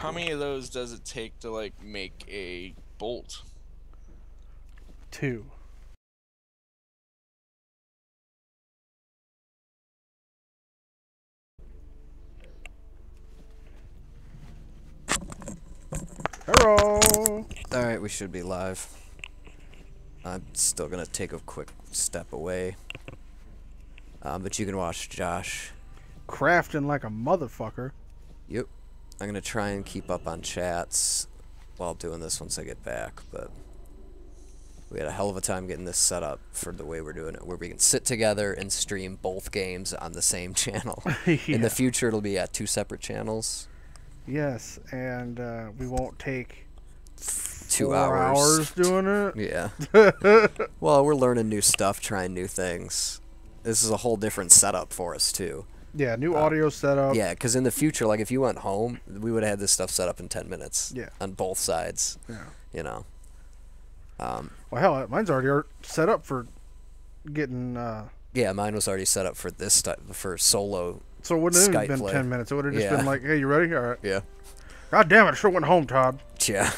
How many of those does it take to like make a bolt? Two. Hello. All right, we should be live. I'm still gonna take a quick step away. Um, but you can watch Josh. Crafting like a motherfucker. Yep. I'm gonna try and keep up on chats while doing this once I get back, but we had a hell of a time getting this set up for the way we're doing it, where we can sit together and stream both games on the same channel. In the future, it'll be at two separate channels. Yes, and uh, we won't take Two four hours. doing it. Yeah. well, we're learning new stuff, trying new things. This is a whole different setup for us too. Yeah, new audio setup. Yeah, because in the future, like if you went home, we would have had this stuff set up in ten minutes. Yeah. On both sides. Yeah. You know. Um, Well, hell, mine's already set up for getting. Uh, yeah, mine was already set up for this type for solo. so it wouldn't have been play. ten minutes. It would have just Yeah. been like, "Hey, you ready? All right." Yeah. God damn it! I sure went home, Todd. Yeah.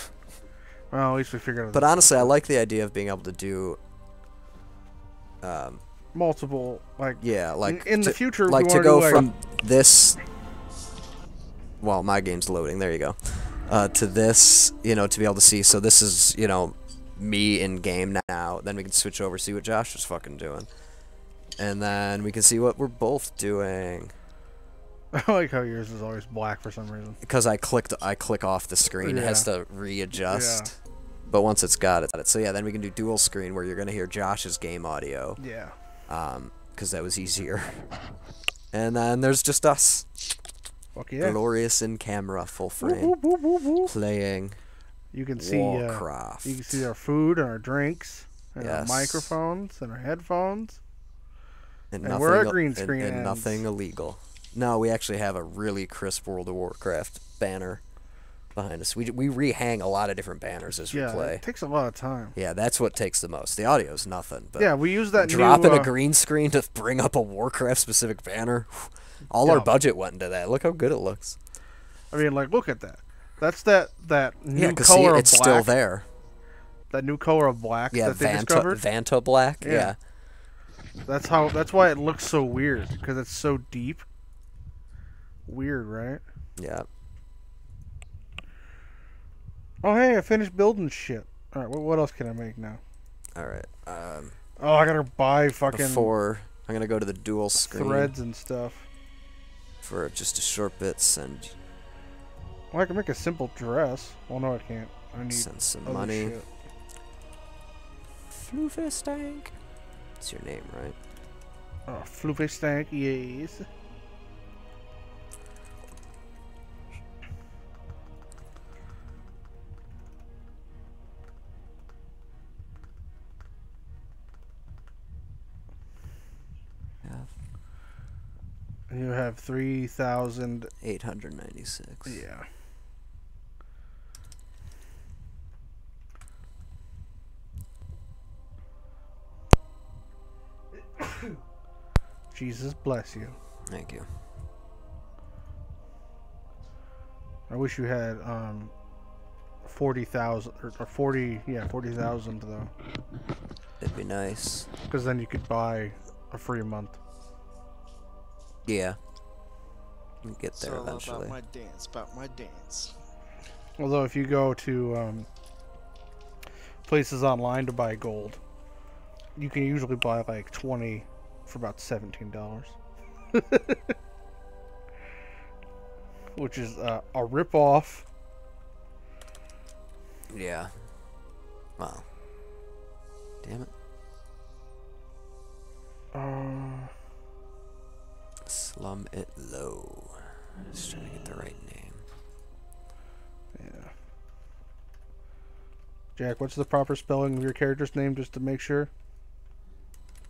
Well, at least we figured it out But honestly, I like the idea of being able to do. Um, multiple like. yeah, like in the to- future, like to go like- from this. Well, my game's loading. There you go. Uh, to this, you know, to be able to see. So this is, you know, me in game now. Then we can switch over, see what Josh is fucking doing, and then we can see what we're both doing. I like how yours is always black for some reason. Because I clicked, I click off the screen. It has to readjust. But once it's got it, so yeah, then we can do dual screen where you're gonna hear Josh's game audio. Yeah. Um, because that was easier. And then there's just us. Fuck yeah. Glorious in camera, full frame, whoop, whoop, whoop, whoop. playing You can see. Uh, you can see our food and our drinks and our microphones and our headphones. and, and our il- green screen and, ends. nothing illegal. No, we actually have a really crisp World of Warcraft banner behind us. We we rehang a lot of different banners as we play. it takes a lot of time. Yeah, that's what takes the most. The audio's nothing, but yeah, we use that dropping new. a uh, green screen to bring up a Warcraft specific banner. All our budget went into that. Look how good it looks. I mean, like, look at that. That's that that new Yeah, because see, color it's of still there. That new color of black Yeah, that they Vanta, discovered. Vantablack. Yeah. Yeah. That's how. That's why it looks so weird because it's so deep. Weird, right? yeah. Oh hey, I finished building shit. All right, what, what else can I make now? All right. Um, Oh, I gotta buy fucking before I'm gonna go to the dual screen threads and stuff. for just a short bit. Send Well, I can make a simple dress. Well, no, I can't. I need send some money. shit. Floofestank. That's your name, right? Oh, floofy stank, yes. You have 3,896. Yeah. Jesus bless you. Thank you. I wish you had um forty thousand or, or forty, yeah, forty thousand though, It'd be nice. because then you could buy a free month. Yeah. We'll get It's there all eventually. about my dance, about my dance. Although if you go to um, places online to buy gold, you can usually buy like twenty for about seventeen dollars, which is uh, a rip off. Yeah. Wow. Damn it. Uh, Slum it low. Just trying to get the right name. yeah. Jack, what's the proper spelling of your character's name, just to make sure?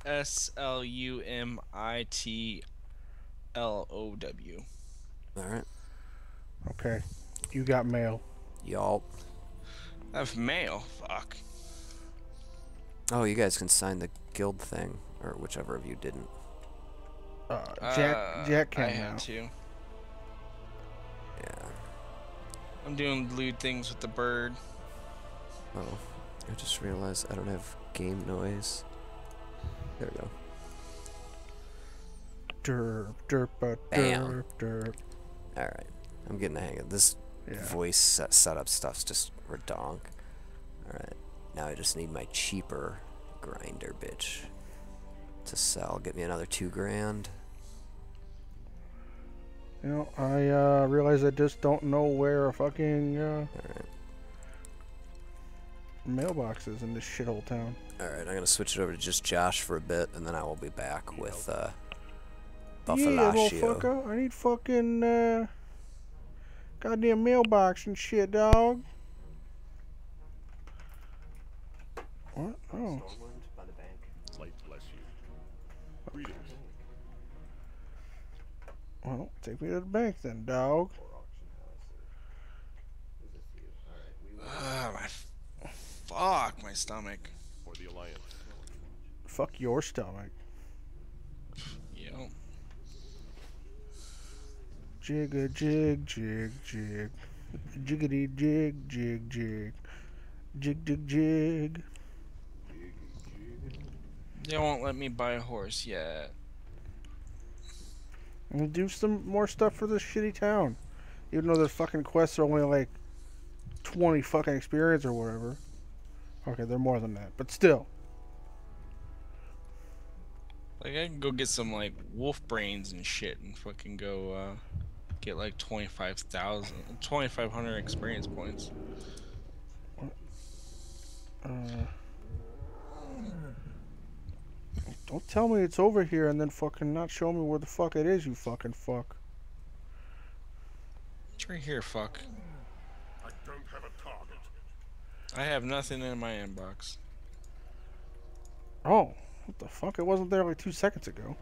S L U M I T L O W. Alright. Okay, you got mail. Y'all. I have mail. Fuck. Oh, you guys can sign the guild thing. Or whichever of you didn't. Uh, Jack, Uh, Jack I can now. had to. Yeah. I'm doing lewd things with the bird. Oh, I just realized I don't have game noise. There we go. Derp, derp, uh, Bam. derp, derp. All right, I'm getting the hang of this. Yeah. Voice set setup stuff's just redonk. All right, now I just need my cheaper grinder bitch to sell. Get me another two grand. You know, I uh, realize I just don't know where a fucking uh, All right, mailbox is in this shithole town. all right. I'm gonna switch it over to just Josh for a bit, and then I will be back with uh, Yeah, Buffalacio. motherfucker. I need fucking uh, goddamn mailbox and shit, dog. What? Oh. Well, take me to the bank then, dog. Ah, my fuck my stomach. For the Alliance. Fuck your stomach. Yep. Jig a jig, jig, jig. Jiggity jig, jig, jig. Jig, jig, jig. They won't let me buy a horse yet. And do some more stuff for this shitty town. Even though the fucking quests are only like 20 fucking experience or whatever. Okay, they're more than that. But still. Like I can go get some like wolf brains and shit and fucking go uh get like 25,000 2500 experience points. Uh, don't tell me it's over here and then fucking not show me where the fuck it is, you fucking fuck. It's right here, fuck. I don't have a target. I have nothing in my inbox. Oh, what the fuck? It wasn't there like two seconds ago.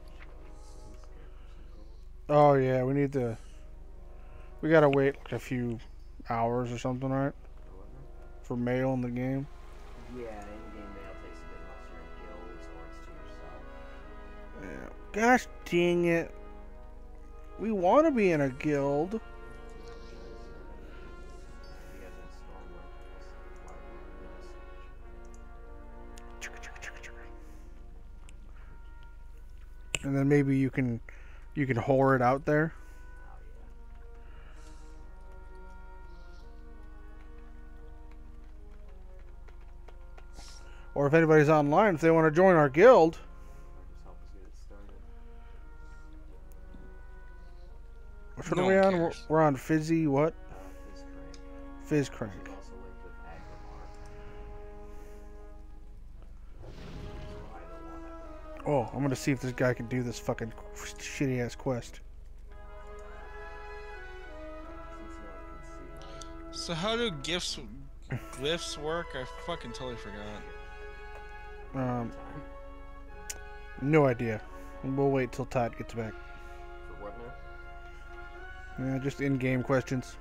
Oh yeah, we need to. We gotta wait like a few hours or something, right? For mail in the game. Yeah, Gosh dang it. We want to be in a guild. And then maybe you can, you can whore it out there. Or if anybody's online, if they want to join our guild, which one No are we on? We're cares. we're on Fizzy what? Uh, crank. Fizzcrank. also linked with Aggramar. So either one. Oh, I'm gonna see if this guy can do this fucking shitty ass quest. Since no one can see. So how do gifts glyphs work? I fucking totally forgot. Um, no idea. We'll wait till Todd gets back. For what now? Yeah, just in-game questions.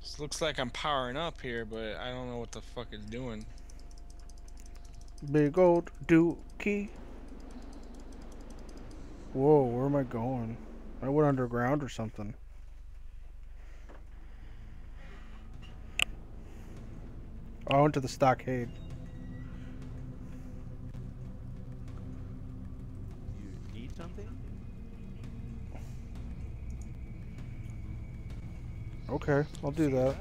This looks like I'm powering up here, but I don't know what the fuck it's doing. Big old dookie. Whoa, where am I going? I went underground or something. Oh, I went to the stockade. Okay, I'll do that.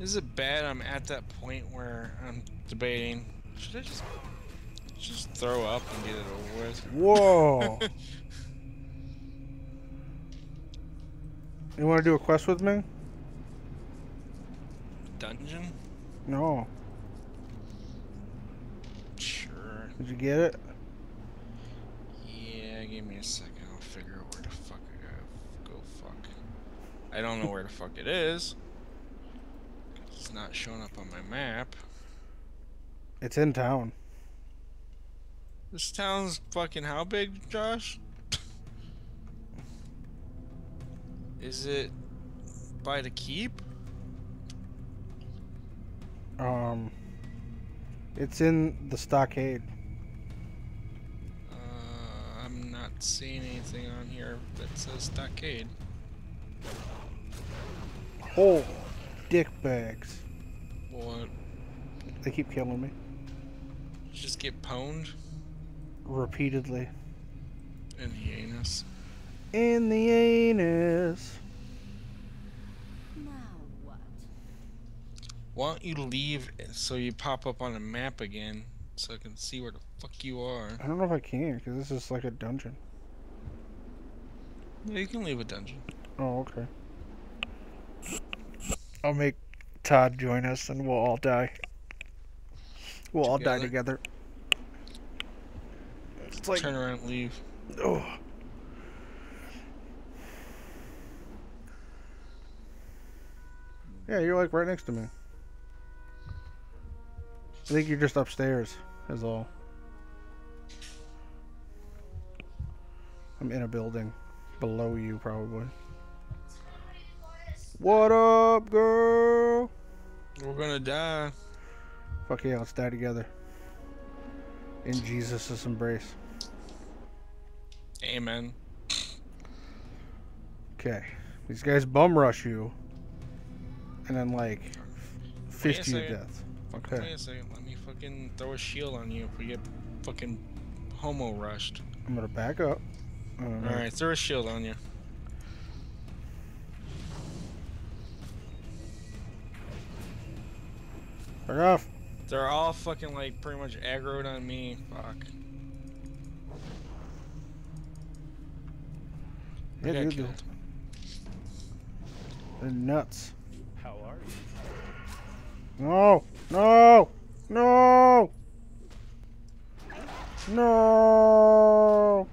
Is it bad I'm at that point where I'm debating should I just just throw up and get it over with? Whoa! you want to do a quest with me? Dungeon? No. Sure. Did you get it? Yeah, give me a second. I'll figure out where the fuck I gotta go fuck. I don't know where the fuck it is. It's not showing up on my map. It's in town. This town's fucking how big, Josh? Is it by the keep? Um, it's in the stockade. Uh, I'm not seeing anything on here that says stockade. Oh, dick bags. What? They keep killing me Just get pwned repeatedly. in the anus. In the anus. Now what? Why don't you leave so you pop up on a map again so I can see where the fuck you are? I don't know if I can because this is like a dungeon. Yeah, you can leave a dungeon. Oh, okay. I'll make Todd join us and we'll all die. We'll all die Together? together. It's like, Turn around and leave. oh. Yeah, you're like right next to me. I think you're just upstairs, is all. I'm in a building. Below you, probably. What up, girl? We're gonna die. Fuck yeah, let's die together. In Jesus' embrace. Amen. Okay. These guys bum rush you. And then, like, Wait a 50 to death. Wait Okay. a second. Let me fucking throw a shield on you if we get fucking homo rushed. I'm gonna back up. Alright, throw a shield on you. Back off. They're all fucking like pretty much aggroed on me. Fuck. I Yeah, got dude, killed. They're nuts. How are you? No! No! No! No!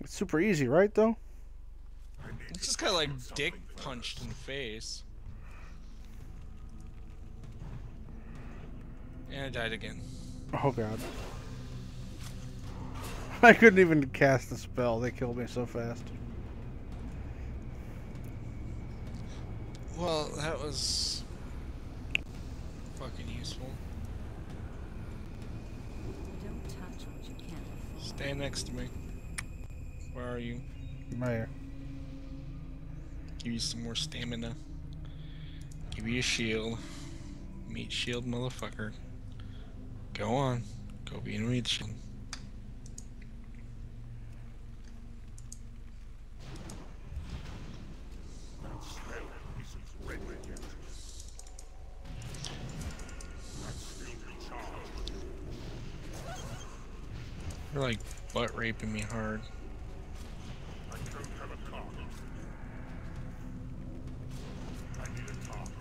It's super easy, right, though? It's just kind of like dick punched in the face. And I died again. Oh, God. I couldn't even cast the spell. They killed me so fast. Well, that was fucking useful. Don't touch what you can't. Stay next to me. Where are you? Man. Give you some more stamina. Give you a shield. Meat shield, motherfucker. Go on. Go be in meat shield. You're like butt raping me hard. I don't have a target. I need a target.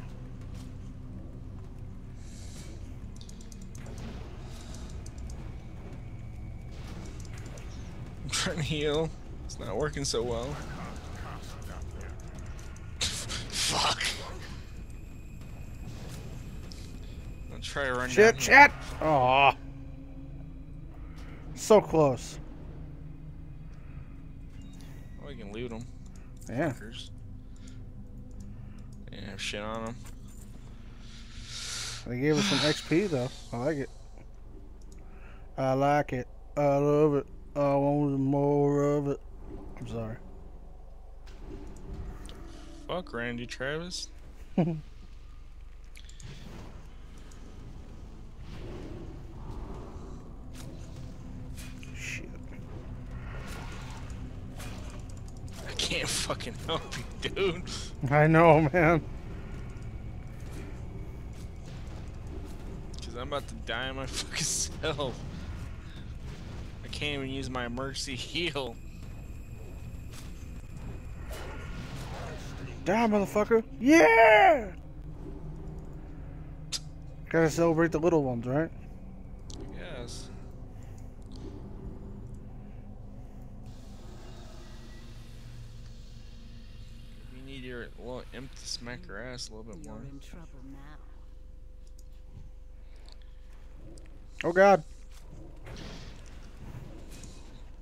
I'm trying to heal. It's not working so well. Cast down there. Fuck. I'll try to run Shit, down shit! here. Aw. So close. Oh, we can loot them. Yeah. Fuckers. Yeah, have shit on them. They gave us some XP though. I like it. I like it. I love it. I want more of it. I'm sorry. Fuck Randy Travis. Shit. I can't fucking help you, dude. I know, man. Cause I'm about to die in my fucking self. I can't even use my emergency heal. Die, motherfucker. Yeah! Gotta celebrate the little ones, right? Yes. You need your little imp to smack her ass a little bit You're more. in trouble now. Oh god.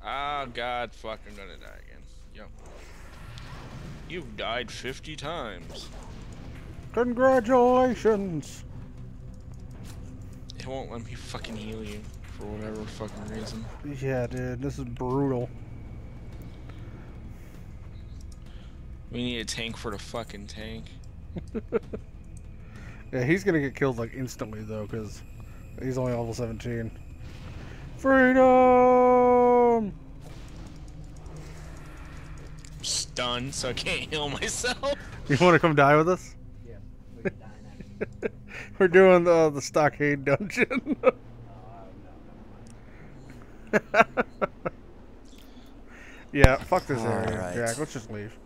Ah, God, fuck, I'm gonna die again. Yep. You've died 50 times. Congratulations. It won't let me fucking heal you for whatever fucking reason. Yeah, dude, this is brutal. We need a tank for the fucking tank. Yeah, he's gonna get killed like instantly though, because he's only level 17. Freedom! I'm Stunned, so I can't heal myself. You want to come die with us? Yeah, we can die in action. We're doing the the stockade dungeon. Oh, no, never mind. yeah, fuck this area, Alright. Jack. Let's just leave.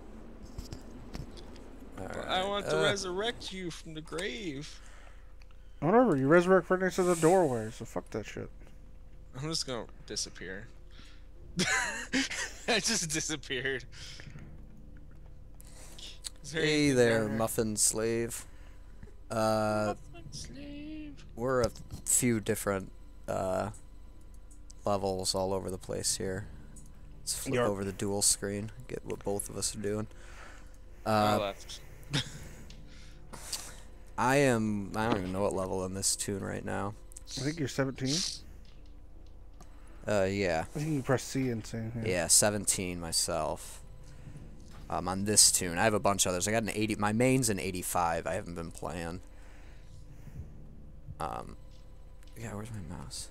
I want to Uh, resurrect you from the grave. Whatever, you resurrect right next to the doorway, so fuck that shit. I'm just gonna disappear. I just disappeared. Is there Hey anything there, muffin slave. Uh, Muffin slave. we're a few different uh, levels all over the place here. Let's flip Yarp. over the dual screen, get what both of us are doing. I Uh, left. I am. I don't even know what level in this toon right now. I think you're 17. Uh, yeah, I think you press C and say. yeah, 17 myself. Um, on this toon, I have a bunch of others. I got an 80. My main's an 85. I haven't been playing. Um, yeah, where's my mouse?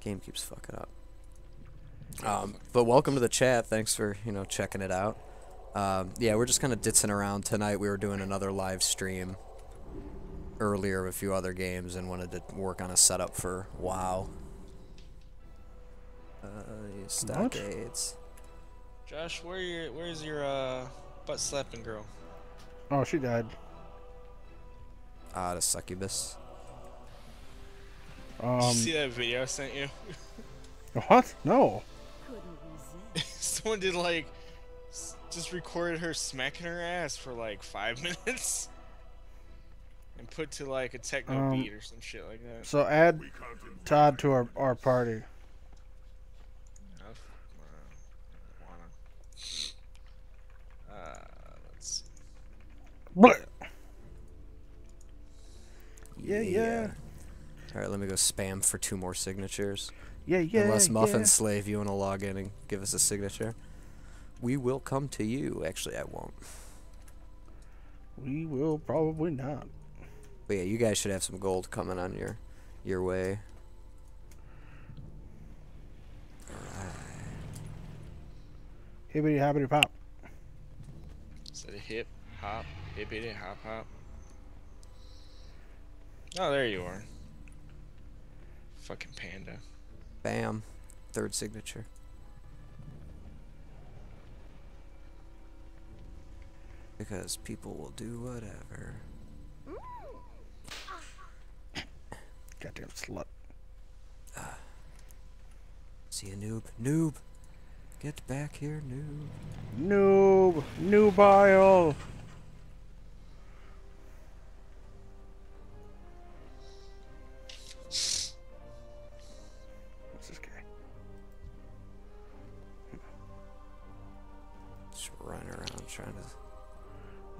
Game keeps fucking up. Um, but welcome to the chat. Thanks for you know checking it out. Um, yeah, we're just kind of ditzing around tonight. We were doing another live stream earlier of a few other games and wanted to work on a setup for WoW. Uh, stockades. Josh, where your where's your uh butt slapping girl? Oh, she died. Ah, the succubus. Did Um, you see that video I sent you? what? No. Someone did like s- just recorded her smacking her ass for like five minutes. And put to like a techno Um, beat or some shit like that. So add We can't invade Todd to our, our party. Oh, f- uh, wanna. Uh, let's see. Blech. Yeah, yeah. All right, let me go spam for two more signatures. Yeah, yeah. Unless Muffin yeah. Slave, you want to log in and give us a signature, we will come to you. Actually, I won't. We will probably not. But yeah, you guys should have some gold coming on your your way. Hibbity hobbity pop. Is that a hip hop, hippity hop hop? Oh, there you are. Fucking panda. Bam, third signature. Because people will do whatever. Goddamn slut. See a noob, noob. Get back here, noob. Noob. Nubile.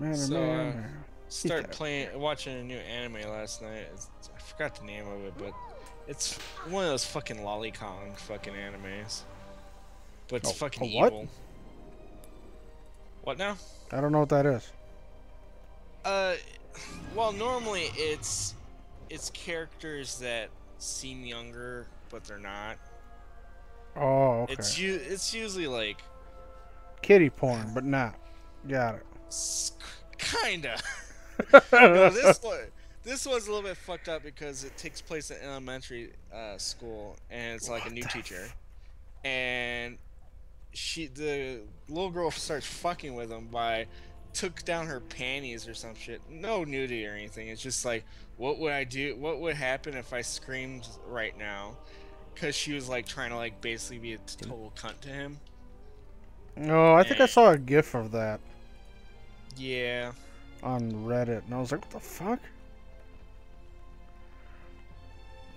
Man, So, man, uh, man. Start playing, watching a new anime last night. It's, I forgot the name of it, but it's one of those fucking lolicon fucking animes. But it's Oh, fucking what? evil. What now? I don't know what that is. Uh, well, normally it's it's characters that seem younger, but they're not. Oh, okay. It's u- it's usually like Kitty porn, but not. Got it. Kinda. no, this one this one's a little bit fucked up because it takes place in elementary uh, school and it's like a new teacher, and she the little girl starts fucking with him by took down her panties or some shit. No nudity or anything. It's just like, what would I do? What would happen if I screamed right now? Because she was like trying to like basically be a total cunt to him. No, I think I Eh. saw a gif of that Yeah. on Reddit, and I was like, what the fuck?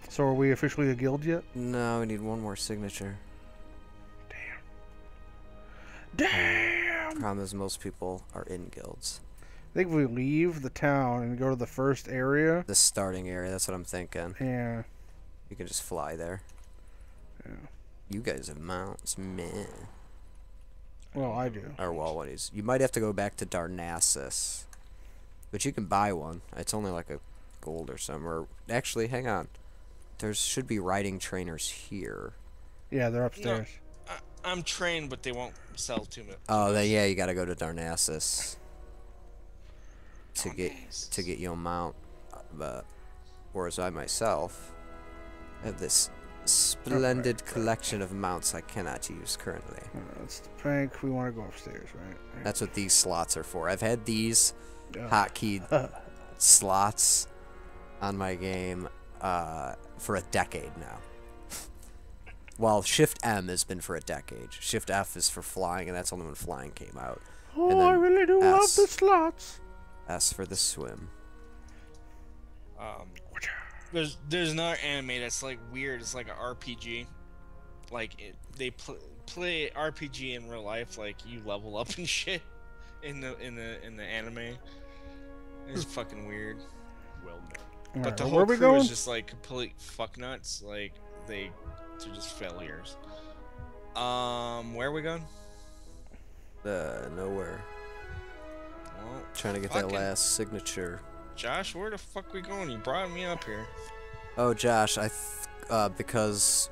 So are we officially a guild yet? No, we need one more signature. Damn! Damn! Problem is, most people are in guilds. I think if we leave the town and go to the first area, The starting area, that's what I'm thinking. yeah, You can just fly there. Yeah. You guys have mounts, man. Well, I do. Or well, what is? You might have to go back to Darnassus, but you can buy one. It's only like a gold or something. Or actually, hang on. There should be riding trainers here. Yeah, they're upstairs. I, I'm trained, but they won't sell to me. Oh, then yeah, you gotta go to Darnassus to get Darnassus. to get your mount. Uh, But whereas I myself have this splendid collection of mounts I cannot use currently. Uh, That's the prank. We want to go upstairs, right? That's what these slots are for. I've had these Yeah. hotkey slots on my game uh, for a decade now. Well, Shift M has been for a decade. Shift F is for flying, and that's only when flying came out. Oh, I really do love the slots. S for the swim. Um, there's there's another anime that's like weird. It's like an RPG. Like it, they pl- play RPG in real life. Like you level up and shit in the in the in the anime. It's fucking weird. Well known. But right, the whole are crew going? is just like complete fuck nuts. Like they they're just failures. Um, where are we going? Uh, nowhere. Well, Trying to get that last signature. Josh, where the fuck we going? You brought me up here. Oh, Josh, I th- uh, because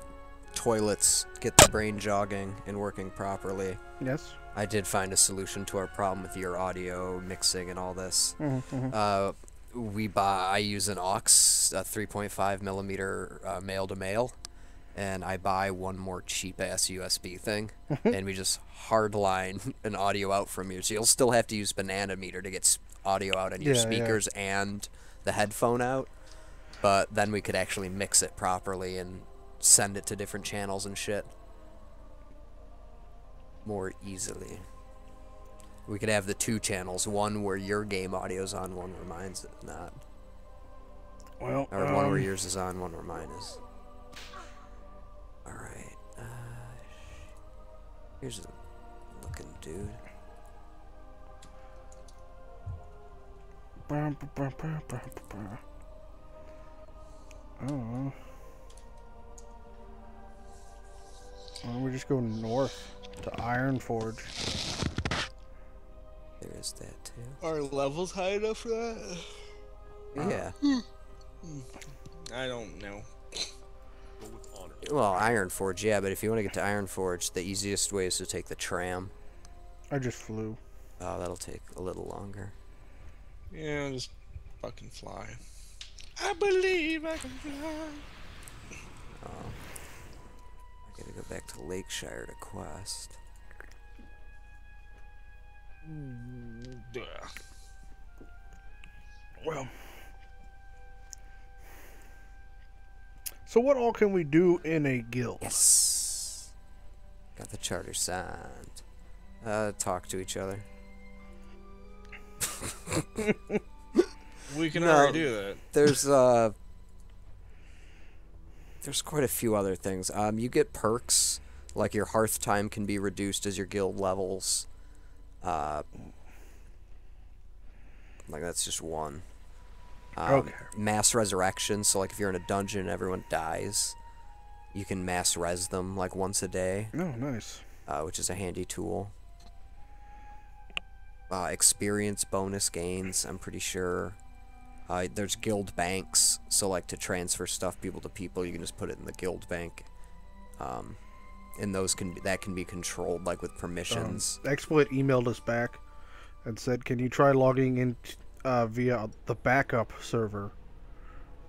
toilets get the brain jogging and working properly. Yes. I did find a solution to our problem with your audio mixing and all this. Mm-hmm, Uh, we buy. I use an aux, a 3.5 millimeter uh, male to male, and I buy one more cheap ass USB thing, and we just hardline an audio out from you. So you'll still have to use banana meter to get audio out on your Yeah, yeah. speakers and the headphone out, but then we could actually mix it properly and send it to different channels and shit more easily. We could have the two channels, one where your game audio's on, one where mine's not. Well, Or one where um, yours is on, one where mine is. Here's a looking dude. brum, brum, brum, brum, brum. Oh. Why don't we just go north to Ironforge? There is that too. Are levels high enough for that? Yeah. Hmm. I don't know. Go with honor. Well, Ironforge, yeah, but if you want to get to Ironforge, the easiest way is to take the tram. I just flew. Oh, that'll take a little longer. Yeah, just fucking fly. I believe I can fly. Oh. I gotta go back to Lakeshire to quest. Hmm, Duh. Well. So what all can we do in a guild? Yes. Got the charter signed. Uh, talk to each other. We can No. already do that. There's uh There's quite a few other things. Um you get perks like your hearth time can be reduced as your guild levels. Uh like that's just one. Um, Okay. Mass resurrection, so like if you're in a dungeon and everyone dies, you can mass res them like once a day. Oh, nice. uh, which is a handy tool. Uh, experience bonus gains, I'm pretty sure. Uh, there's guild banks, so like to transfer stuff people to people, you can just put it in the guild bank. Um, and those can be, that can be controlled like with Um, permissions. XSplit emailed us back and said, "Can you try logging in uh, via the backup server?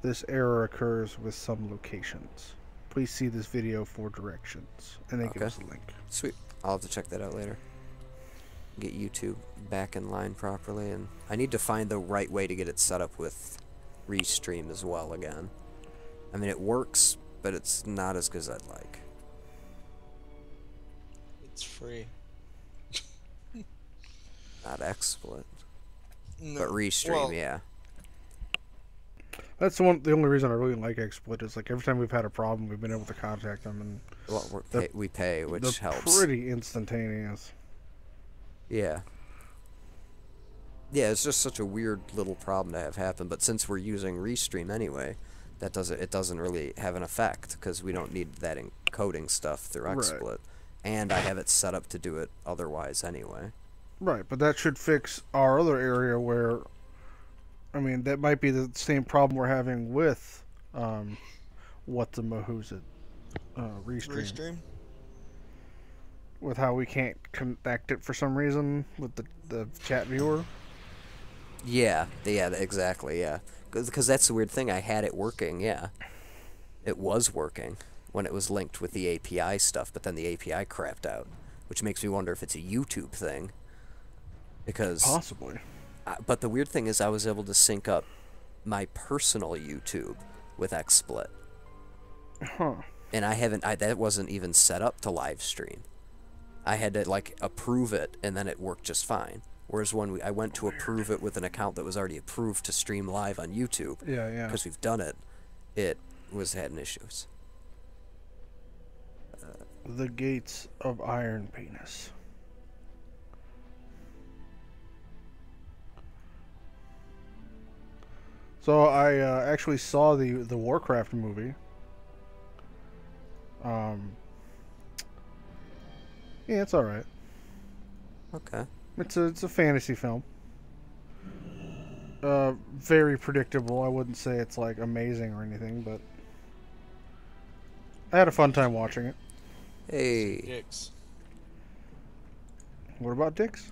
This error occurs with some locations. Please see this video for directions." And they give Okay. us a link. Sweet. I'll have to check that out later. Get YouTube back in line properly, and I need to find the right way to get it set up with Restream as well again. I mean, it works, but it's not as good as I'd like. It's free. Not XSplit, No. but Restream, well, yeah. That's the one. The only reason I really like XSplit is like every time we've had a problem, we've been able to contact them, and Well, we're pay, we pay, which they're helps. pretty instantaneous. Yeah. Yeah, it's just such a weird little problem to have happen. But since we're using Restream anyway, that doesn't it doesn't really have an effect because we don't need that encoding stuff through Right. XSplit. and I have it set up to do it otherwise anyway. Right, but that should fix our other area where, I mean, that might be the same problem we're having with, um, what the who's it, uh, restream, Restream. with how we can't connect it for some reason with the the chat viewer. Yeah, yeah, exactly, yeah. Because that's the weird thing. I had it working, yeah. It was working when it was linked with the API stuff, but then the API crapped out, which makes me wonder if it's a YouTube thing. Because, Possibly. I, but the weird thing is, I was able to sync up my personal YouTube with XSplit, Huh. and I haven't. I, that wasn't even set up to live stream. I had to like approve it, and then it worked just fine. Whereas when we, I went to approve it with an account that was already approved to stream live on YouTube, Yeah, yeah. because we've done it, it was having issues. The gates of Iron Penis. So I uh, actually saw the the Warcraft movie. Um. Yeah, it's all right. Okay. It's a it's a fantasy film. Uh, very predictable. I wouldn't say it's like amazing or anything, but I had a fun time watching it. Hey. Dicks. What about dicks?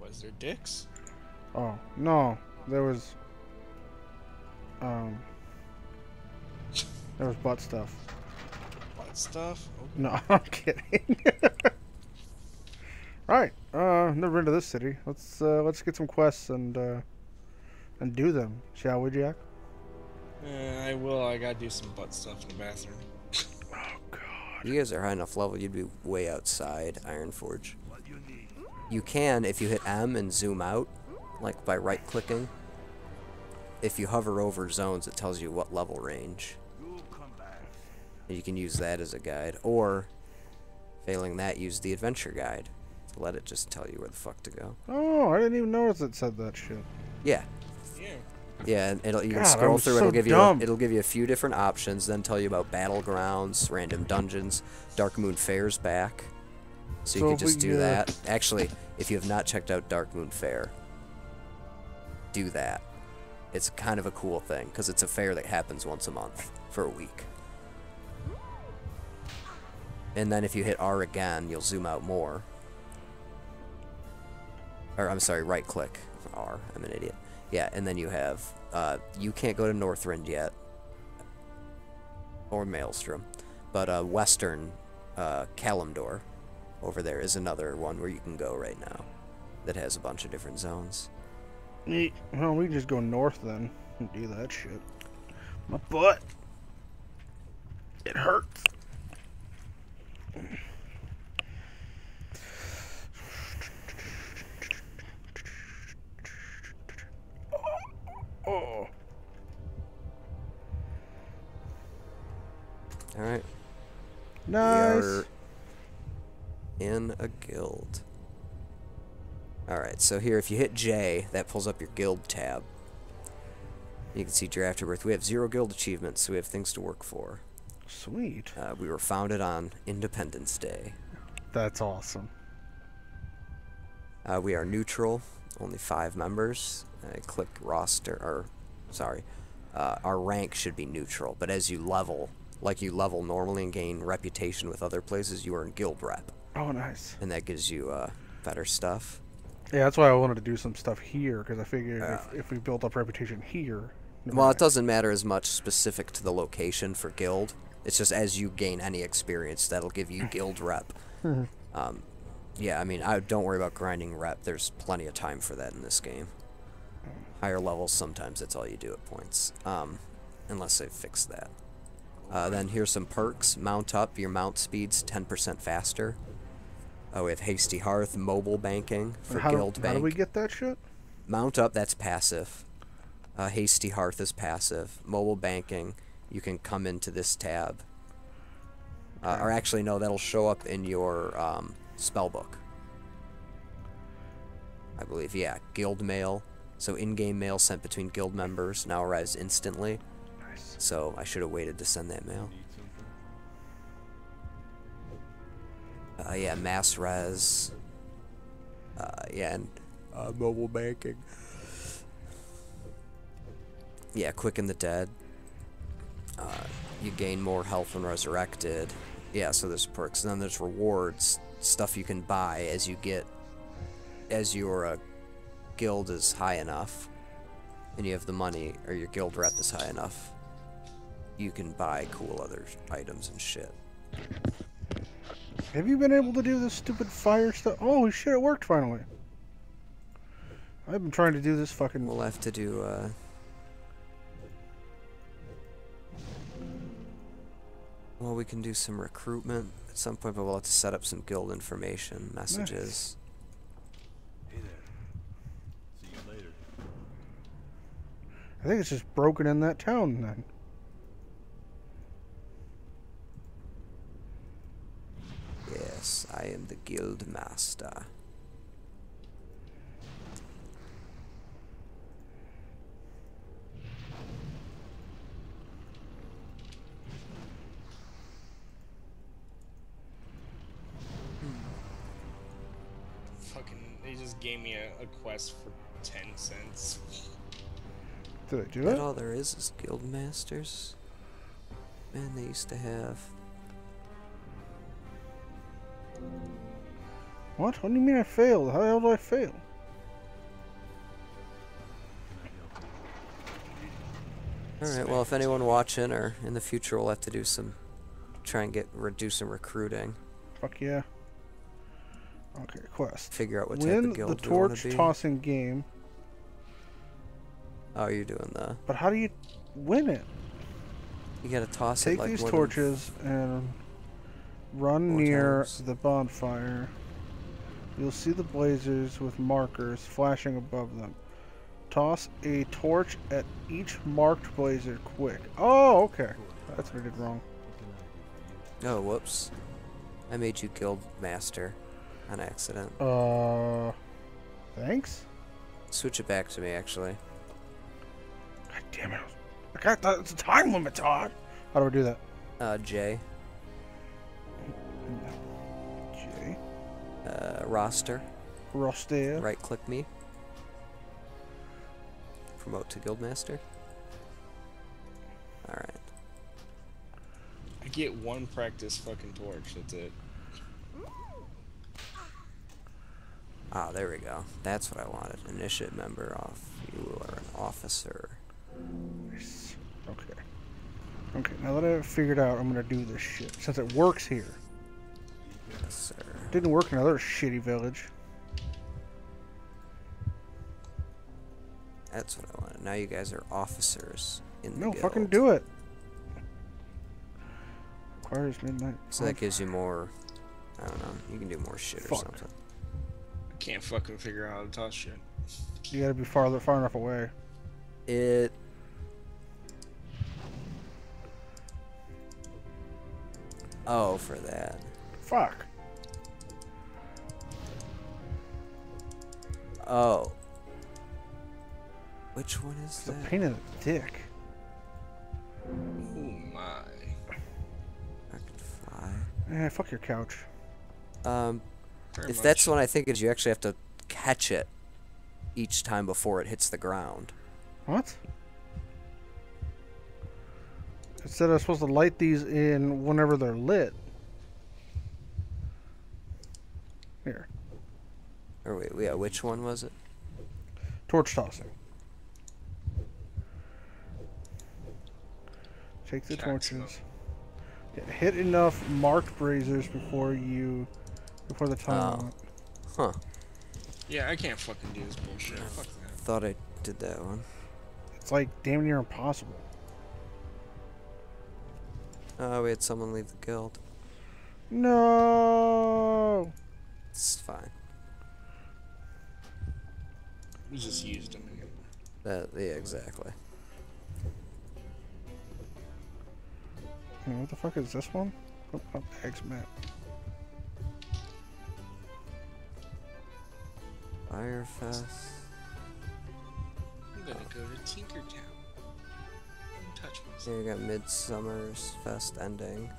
Was there dicks? Oh no, there was. Um. There was butt stuff. What stuff? No, I'm kidding. Right. Uh, never been to this city. Let's uh, let's get some quests and uh, and do them, shall we, Jack? Yeah, I will. I gotta do some butt stuff in the bathroom. Oh God. You guys are high enough level, you'd be way outside Ironforge. You can, if you hit M and zoom out, like by right clicking, if you hover over zones, it tells you what level range. You can use that as a guide, or failing that, use the adventure guide. to Let it just tell you where the fuck to go. Oh, I didn't even notice it said that shit. Yeah, Yeah. yeah, and it'll you can God, scroll I'm through. so it'll give dumb. you it'll give you a few different options, then tell you about battlegrounds, random dungeons, Darkmoon Faire's back, so you So could if just do get- that. Actually, if you have not checked out Dark Moon Fair, do that. It's kind of a cool thing because it's a fair that happens once a month for a week. And then if you hit R again, you'll zoom out more. Or I'm sorry, right click R. I'm an idiot. Yeah, and then you have uh, you can't go to Northrend yet, or Maelstrom, but uh, Western uh, Kalimdor over there is another one where you can go right now that has a bunch of different zones. Neat. Well, we can just go north then and do that shit. My butt. It hurts. Oh. All right, Nice. we are in a guild. All right, so here, if you hit J, that pulls up your guild tab. You can see Draft Birth. We have zero guild achievements, so we have things to work for. Sweet. Uh, we were founded on Independence Day. That's awesome. Uh, we are neutral, only five members. I click roster, or sorry, uh, our rank should be neutral. But as you level, like you level normally and gain reputation with other places, you earn guild rep, Oh, nice. and that gives you uh, better stuff. Yeah, that's why I wanted to do some stuff here because I figured Yeah. if, if we built up reputation here. Well, it doesn't matter as much specific to the location for guild. It's just as you gain any experience, that'll give you guild rep. um, yeah, I mean, I don't worry about grinding rep. There's plenty of time for that in this game. Higher levels, sometimes that's all you do at points, um, unless they fix that. Uh, then here's some perks. Mount up, your mount speed's 10% faster. Uh, we have Hasty Hearth, mobile banking for how, guild do, bank. how do we get that shit? Mount up, that's passive. Uh, Hasty Hearth is passive. Mobile banking, you can come into this tab. Uh, or actually, no, that'll show up in your um, spell book. I believe, yeah. Guild mail. So in-game mail sent between guild members now arrives instantly. Nice. So I should have waited to send that mail. Uh, yeah, mass res. Uh, yeah, and uh, mobile banking. Yeah, quicken the dead. Uh, you gain more health when resurrected. Yeah, so there's perks. And then there's rewards, stuff you can buy as you get, as your uh, guild is high enough, and you have the money, or your guild rep is high enough. You can buy cool other items and shit. Have you been able to do this stupid fire stuff? Oh shit, it worked finally. I've been trying to do this fucking. We'll have to do, uh... Well, we can do some recruitment at some point, but we'll have to set up some guild information messages. Hey there. See you later. I think it's just broken in that town then. Yes, I am the guild master. Fucking, they just gave me a, a quest for ten cents. Did I do That it? all there is is guild masters. Man, they used to have. What? What do you mean I failed? How the hell do I fail? Alright, well, if anyone watching or in the future we'll have to do some. Try and get reduce some recruiting. Fuck yeah. Okay, quest. Figure out what type Win of the guild we want torch to be. tossing game, Oh, you're doing the. but how do you win it? You gotta toss Take it like these torches and run near times. the bonfire. You'll see the blazers with markers flashing above them. Toss a torch at each marked blazer quick. Oh, okay. That's what I did wrong. Oh, whoops. I made you guild master on accident. Uh, thanks. Switch it back to me, actually. God damn it! I got the, it's a time limit, Todd. How do I do that? Uh, J. J. Uh, roster. Roster. Right click me. Promote to guildmaster. Alright. I get one practice fucking torch. That's it. Ah, there we go. That's what I wanted. Initiate member off. You are an officer. Nice. Okay. Okay, now that I have figured out, I'm gonna do this shit. Since it works here. Yes, sir. Didn't work in another shitty village. That's what I wanted. Now you guys are officers in the No, guild. fucking do it. Requires midnight. So that gives you more. I don't know. You can do more shit or something. I can't fucking figure out how to toss shit. You gotta be farther, far enough away. It. Oh, for that. Fuck. Oh. Which one is It's a that? pain in the dick. Oh my. Fucking fly. Eh, fuck your couch. Um, Very if much. that's the one I think is, you actually have to catch it each time before it hits the ground. What? It said I was supposed to light these in whenever they're lit. Here. Or wait, yeah, which one was it? Torch tossing. Take the Jackson. torches. Yeah, hit enough marked braziers before you before the time Oh. limit. Huh. Yeah, I can't fucking do this bullshit. Oh, Fuck that. Thought I did that one. It's like damn near impossible. Oh, we had someone leave the guild. No. It's fine. We just used him again. That, yeah, exactly. What the fuck is this one? Oh, oh, X map. Firefest. I'm gonna go to Tinkertown. Don't touch me. Here you got Midsummer's Fest ending.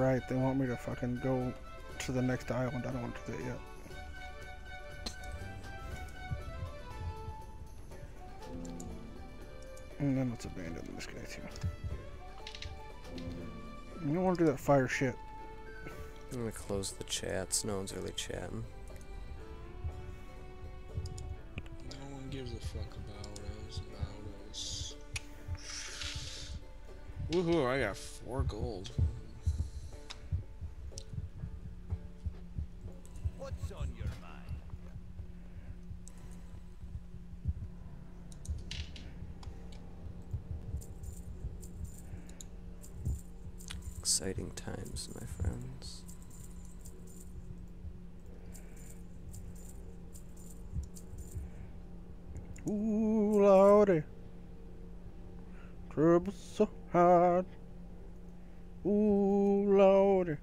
Alright, they want me to fucking go to the next island. I don't want to do that yet. And then let's abandon this guy too. You don't want to do that fire shit. I'm gonna close the chats. No one's really chatting. No one gives a fuck about us. About us. Woohoo! I got four gold. Exciting times, my friends. Ooh, Lordy. Trouble so hard. Ooh, Lordy.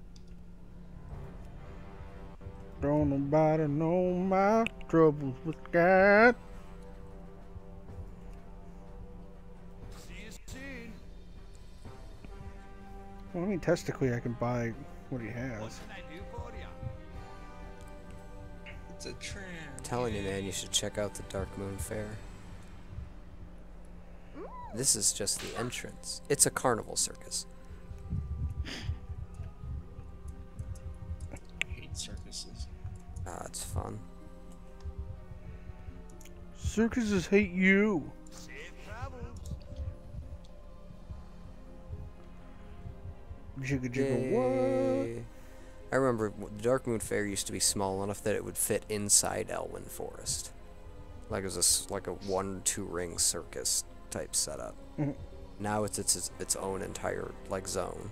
Don't nobody know my troubles with God. Well, I mean, technically, I can buy what he What has. can I do for you? It's a tram. telling you, man, you should check out the Darkmoon Faire. This is just the entrance. It's a carnival circus. hate circuses. Ah, it's fun. Circuses hate you. Jigga jigga what? I remember the Darkmoon Faire used to be small enough that it would fit inside Elwynn Forest. Like it was a s like a one two ring circus type setup. Mhm. Now it's, it's its its own entire like zone.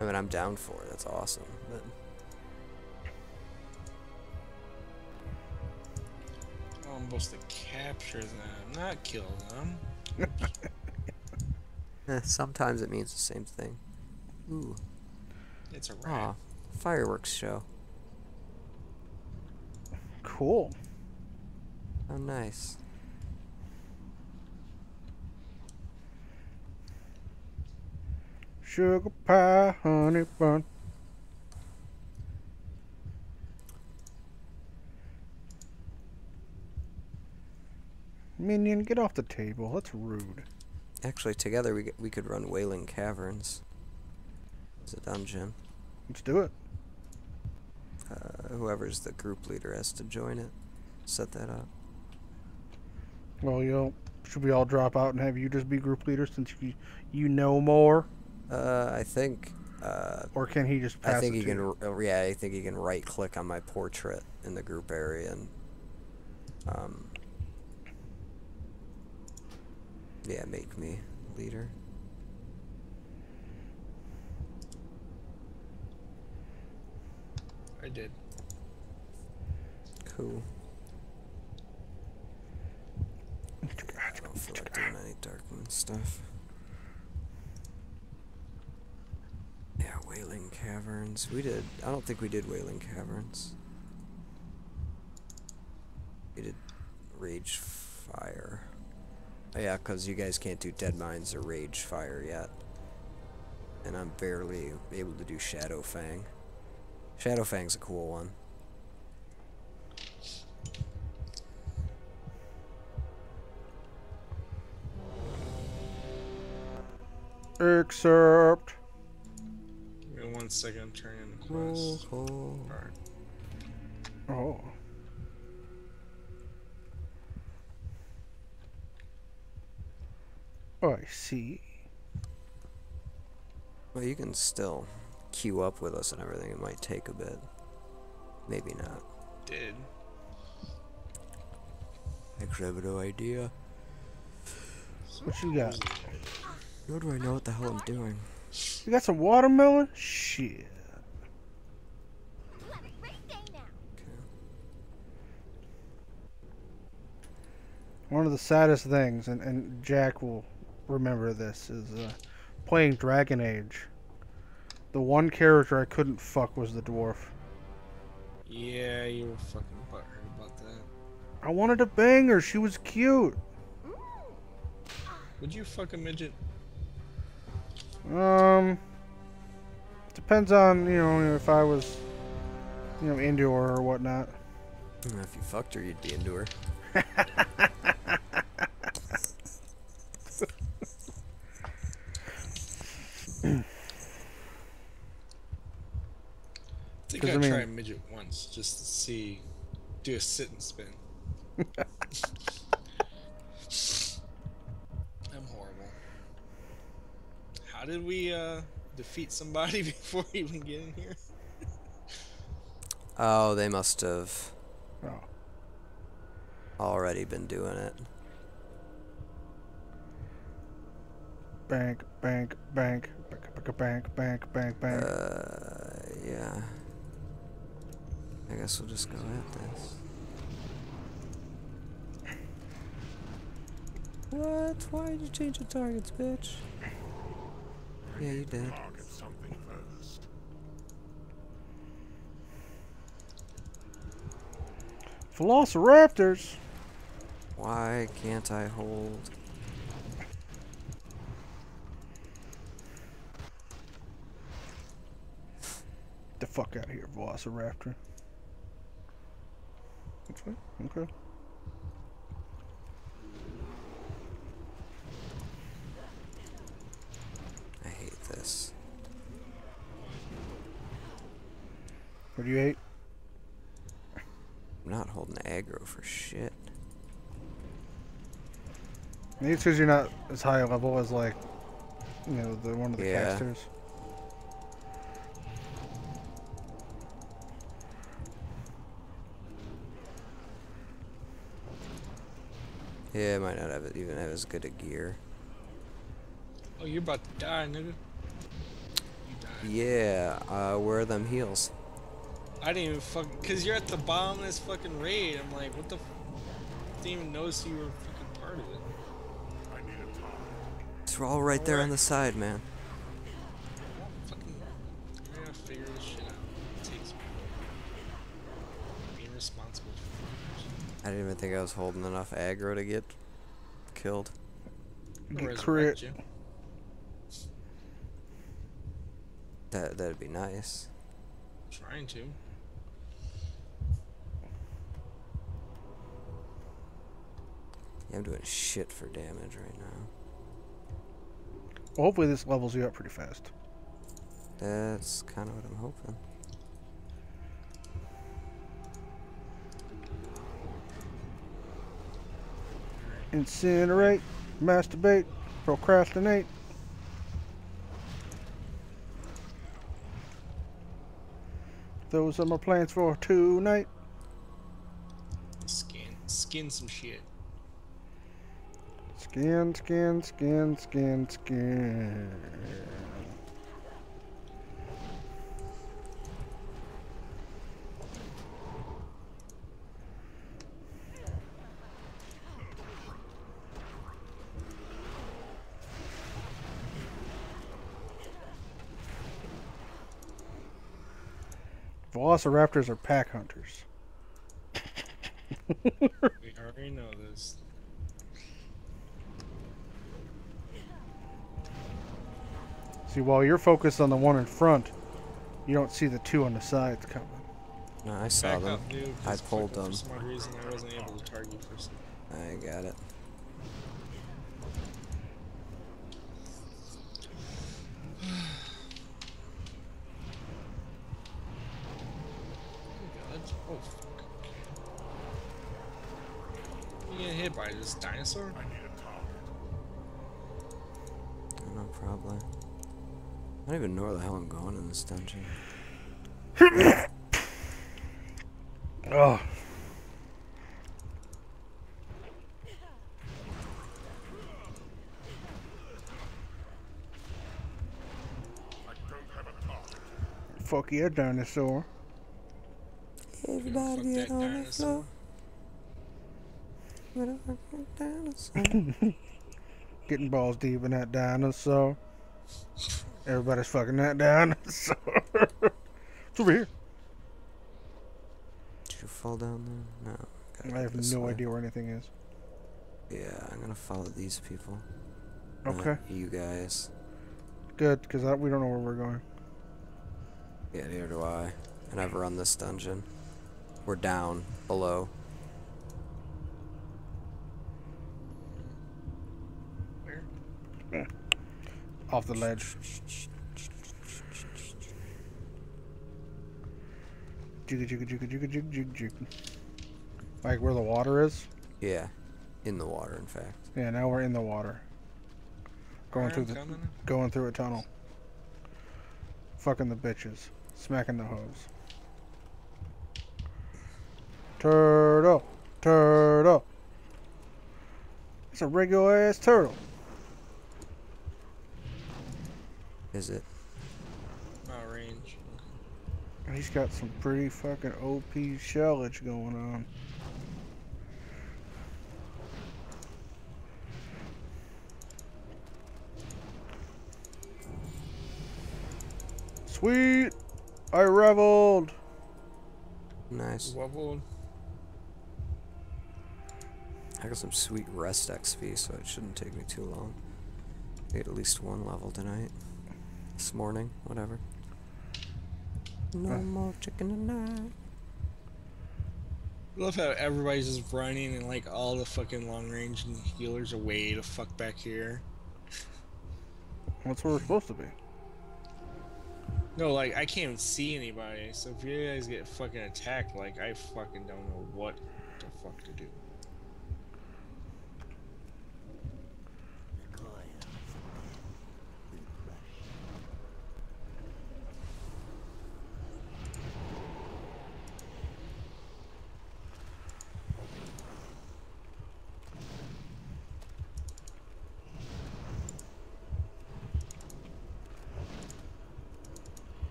I mean, I'm down for it. That's awesome. But I'm supposed to capture them, not kill them. eh, sometimes it means the same thing. Ooh, It's a rat. ah, fireworks show. Cool. How nice. Sugar pie, honey bun. Minion, get off the table. That's rude. Actually, together we we could run Wailing Caverns. It's a dungeon. Let's do it. Uh, whoever's the group leader has to join it. Set that up. Well, you know, should we all drop out and have you just be group leader since you you know more, Uh, I think. Uh, or can he just pass I think to can. you? Yeah, I think he can right click on my portrait in the group area and. Um. Yeah, make me leader. I did. Cool. I don't feel like doing any Darkmoon stuff. Yeah, Wailing Caverns. We did. I don't think we did Wailing Caverns. We did Ragefire. Oh, yeah, because you guys can't do Deadmines or Ragefire yet. And I'm barely able to do Shadowfang. Shadow Fang's a cool one. Excerpt. Give me one second, I'm turning the quest. Alright. Oh. I see. Well, you can still queue up with us and everything. It might take a bit. Maybe not. Did. Actually, I have no idea. What you got? Nor do I know what the hell I'm doing. You got some watermelon? Shit. You have a great day now. One of the saddest things, and, and Jack will remember this, is uh, playing Dragon Age. The one character I couldn't fuck was the dwarf. Yeah, you were fucking butthurt about that. I wanted to bang her. She was cute. Would you fuck a midget? Um, depends on you know if I was, you know, into her or whatnot. If you fucked her, you'd be into her. I think 'Cause, I'd I mean- try a midget once just to see, do a sit and spin. I'm horrible. How did we uh, defeat somebody before we even get in here? Oh, they must have Oh. already been doing it. Bank, bank, bank, bank, bank, bank, bank, bank. Uh, yeah. I guess we'll just go at this. What? Why did you change the targets, bitch? Yeah, you did. Target something first. Velociraptors. Why can't I hold? the fuck out of here, Velociraptor. Okay, okay. I hate this. What do you hate? I'm not holding aggro for shit. Maybe it's because you're not as high a level as like, you know, the one of the Yeah. casters. Yeah, I might not have it, even have as good a gear. Oh, you're about to die, nigga. Yeah, uh, where are them heels? I didn't even fucking. Cause you're at the bottom of this fucking raid. I'm like, what the? F- didn't even notice you were fucking part of it. I need a target. It's all right there on the side, man. Fucking. I gotta figure this shit out. It takes me. Being responsible for I didn't even think I was holding enough aggro to get killed. fuckers. Get crit. you. That that'd be nice. Trying to. Yeah, I'm doing shit for damage right now. Well, hopefully this levels you up pretty fast. That's kind of what I'm hoping. Incinerate, masturbate, procrastinate. Those are my plans for tonight. Skin. Skin some shit. Skin, skin, skin, skin, skin. Velociraptors are pack hunters. We already know this. See, while you're focused on the one in front, you don't see the two on the sides coming. No, I saw Back them. up, dude. I 'cause pulled them. For some reason, I wasn't able to target for some. I got it. God. Oh, fuck. You get hit by this dinosaur? I need a target. No, probably. I don't even know where the hell I'm going in this dungeon. Oh, I a fuck yeah, dinosaur. Everybody Fuck on the floor. Getting balls deep in that dinosaur. Everybody's fucking that dinosaur. it's over here. Did you fall down there? No. I have no way. idea where anything is. Yeah, I'm gonna follow these people. Okay. You guys. Good, because we don't know where we're going. Yeah, neither do I. And I've run this dungeon. We're down below. Off the ledge. Jigga jigga jigga jigga jigga jigga jigga. Like where the water is? Yeah, in the water, in fact. Yeah, now we're in the water. Going Alright, through the coming. going through a tunnel. Fucking the bitches. Smacking the hose. Turtle. Turtle. It's a regular ass turtle. Is it? Oh, range. He's got some pretty fucking OP shellage going on. Sweet! I reveled! Nice. Wobbled. I got some sweet rest XP, so it shouldn't take me too long. Get at least one level tonight. This morning, whatever. No Uh. more chicken tonight. I love how everybody's just running and like all the fucking long range and healers are way the fuck back here. That's where we're supposed to be. No, like I can't even see anybody. So if you guys get fucking attacked, like I fucking don't know what the fuck to do. Do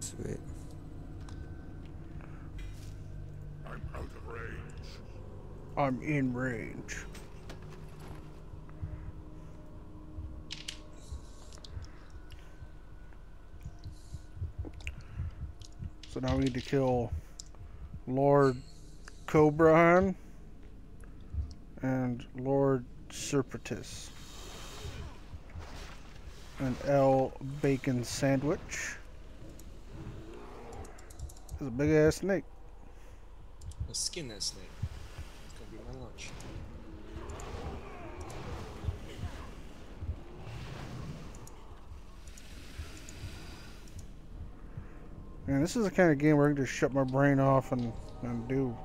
Sweet. I'm out of range. I'm in range. So now we need to kill Lord Cobrahn and Lord Serpentis. An L bacon sandwich. It's a big ass snake. Let's skin that snake. It's gonna be my lunch. Man, this is the kind of game where I can just shut my brain off and, and do.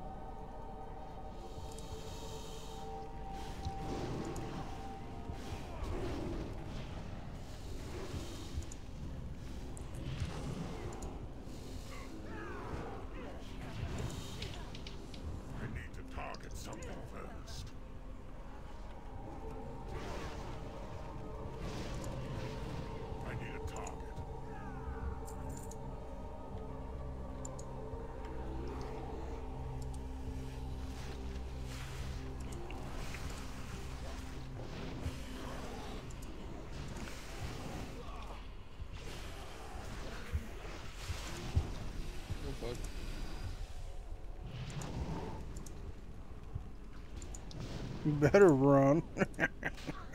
Better run.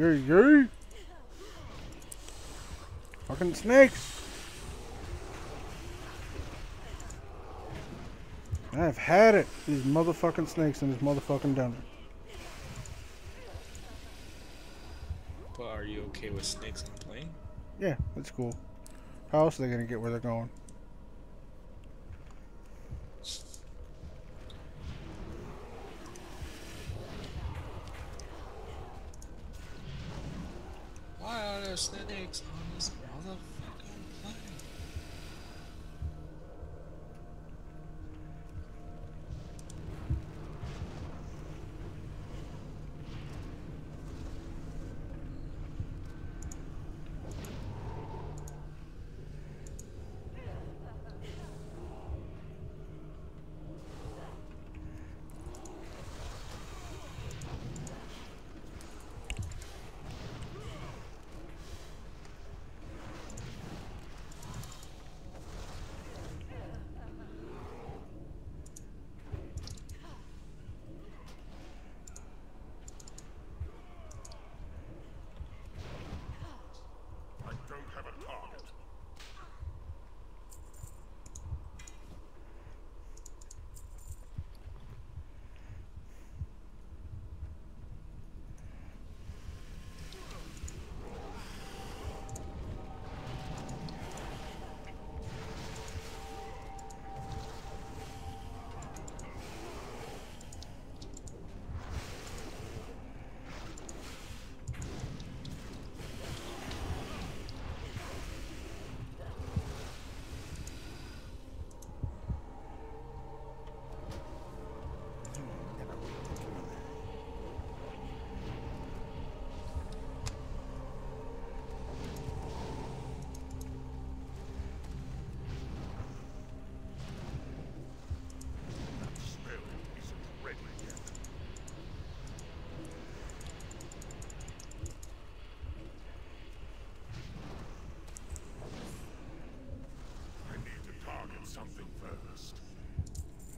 Yay, yay! Fucking snakes! I've had it. These motherfucking snakes in this motherfucking dungeon. But are you okay with snakes on the plane? Yeah, that's cool. How else are they gonna get where they're going?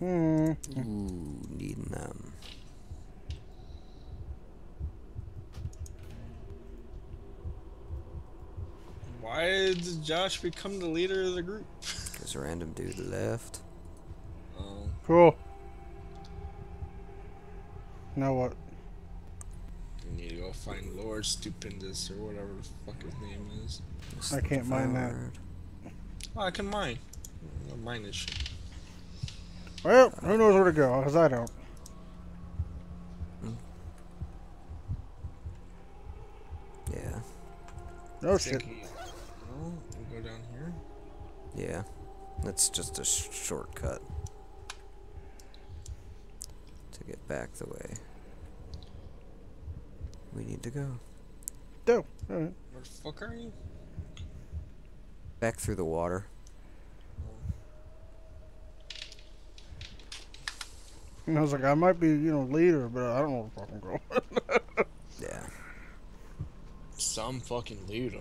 Ooh, needing them. Why did Josh become the leader of the group? Because a random dude left. Oh, Cool. Now what? you need to go find Lord Stupendous or whatever the fuck his name is. It's I can't mine that. Oh, I can mine. I'll mine this shit. Well, who knows where to go? Because I don't. Yeah, oh, No shit. Think he- No, we'll go down here. yeah. That's just a sh- shortcut to get back the way we need to go. No. Alright. Where the fuck are you? Back through the water. And I was like, I might be, you know, leader, but I don't know where to fucking go. Yeah. Some fucking leader.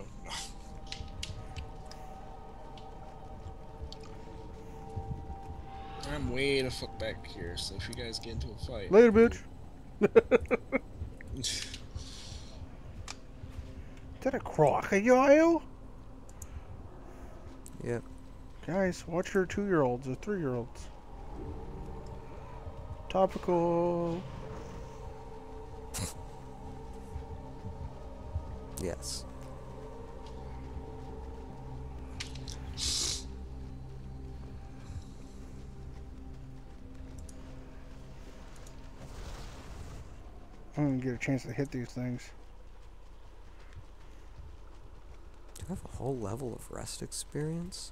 I'm way the fuck back here, so if you guys get into a fight. Later, bitch. Is that a crocodile? Yep. Guys, watch your two-year-olds or three-year-olds. Topical. Yes. I don't get a chance to hit these things. Do I have a whole level of rest experience?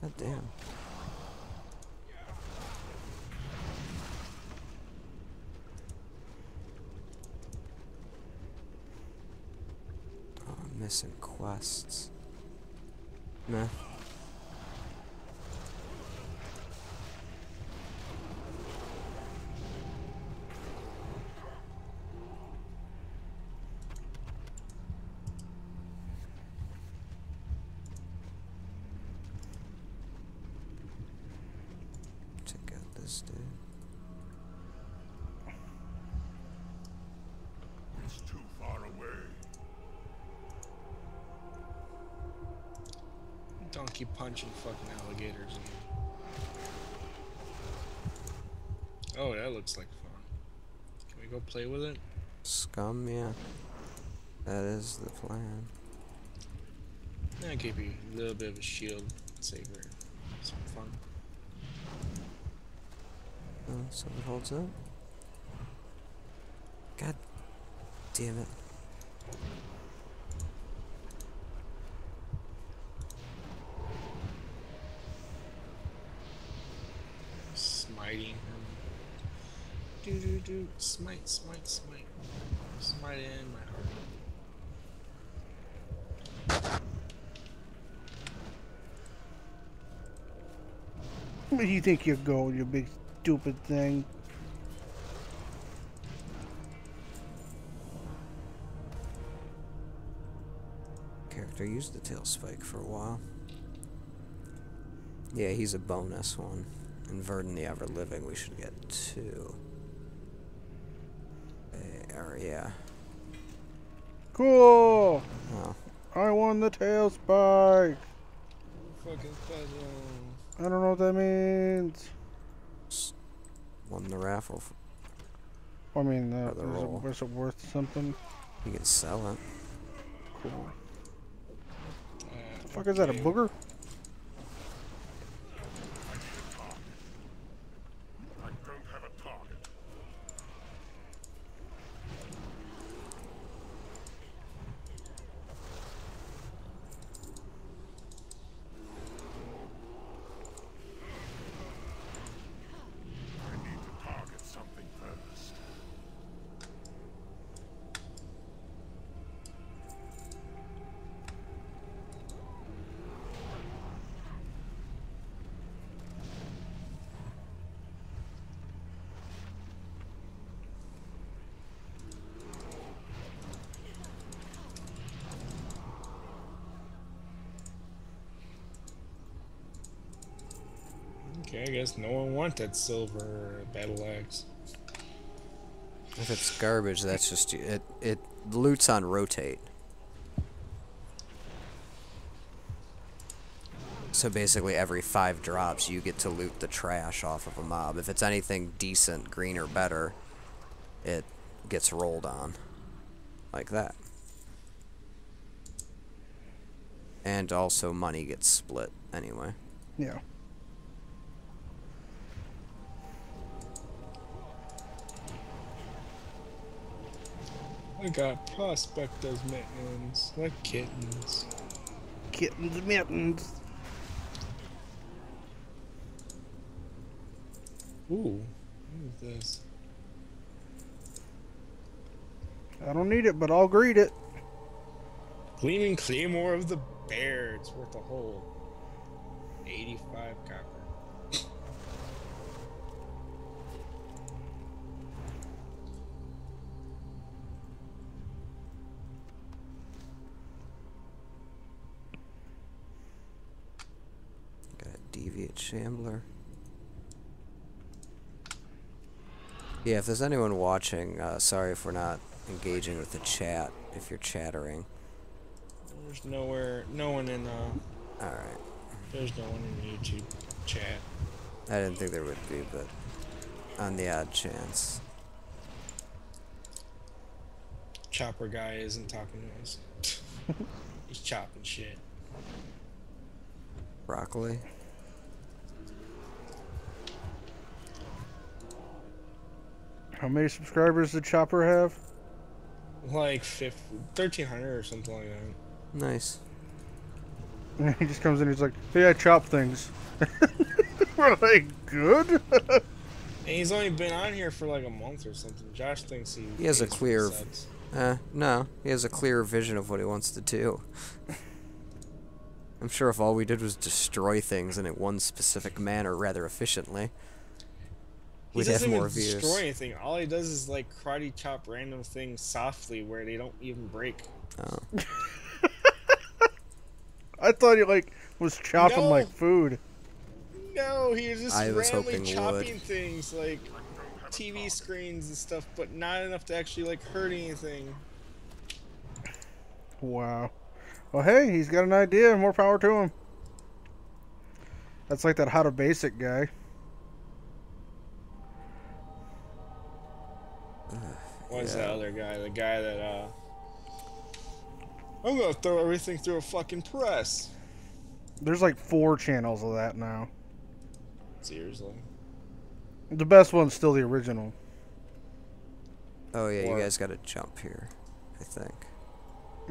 God damn. I'm quests. Nah. Fucking alligators. Oh, that looks like fun. Can we go play with it? Skum, yeah. That is the plan. That could be a little bit of a shield saver. Some fun. Oh, so it holds up. God damn it. Smiting him. Do do do. Smite, smite, smite. Smite in my heart. Where do you think you're going, you big stupid thing? Character used the tail spike for a while. Yeah, he's a bonus one. And Verdan the Ever Living, we should get two. Eh, there, yeah. Cool! Oh, I won the tail spike! Fucking puzzle. I don't know what that means. won the raffle. I mean, uh, the is, roll. it, worth something? You can sell it. Cool. The fuck is that, a booger? I don't have a target. I need to target something first. Okay, I guess no one wants that silver battle axe. If it's garbage, that's just it. It loots on rotate. So basically, every five drops, you get to loot the trash off of a mob. If it's anything decent, green or better, it gets rolled on, like that. And also, money gets split anyway. Yeah. I got prospectors mittens, like kittens. Kittens mittens. Ooh, what is this? I don't need it, but I'll greet it. Gleaming Claymore of the Bear. It's worth a whole 85 copper. Shambler. Yeah, if there's anyone watching, uh, sorry if we're not engaging with the chat. If you're chattering, There's nowhere, no one in, uh, all right. there's no one in the YouTube chat. I didn't think there would be, but on the odd chance. Chopper guy isn't talking to us. He's chopping shit. Broccoli. How many subscribers did Chopper have? Like 50, 1300 or something like that. Nice. And he just comes in and he's like, hey, I chop things. We're like, good? And he's only been on here for like a month or something. Josh thinks he. He has a pays for the clear- subs. Uh, no. He has a clear vision of what he wants to do. I'm sure if all we did was destroy things in a one specific manner rather efficiently, He doesn't more even destroy anything. All he does is like karate chop random things softly where they don't even break. Oh. I thought he, like, was chopping No. like food. No, he was just I randomly chopping would. things like TV screens and stuff, but not enough to actually like hurt anything. Wow. Well, hey, he's got an idea. More power to him. That's like that how to basic guy. What's Yeah. that other guy? The guy that uh I'm gonna throw everything through a fucking press. There's like four channels of that now. Seriously. The best one's still the original. Oh yeah, Or- you guys got to jump here. I think.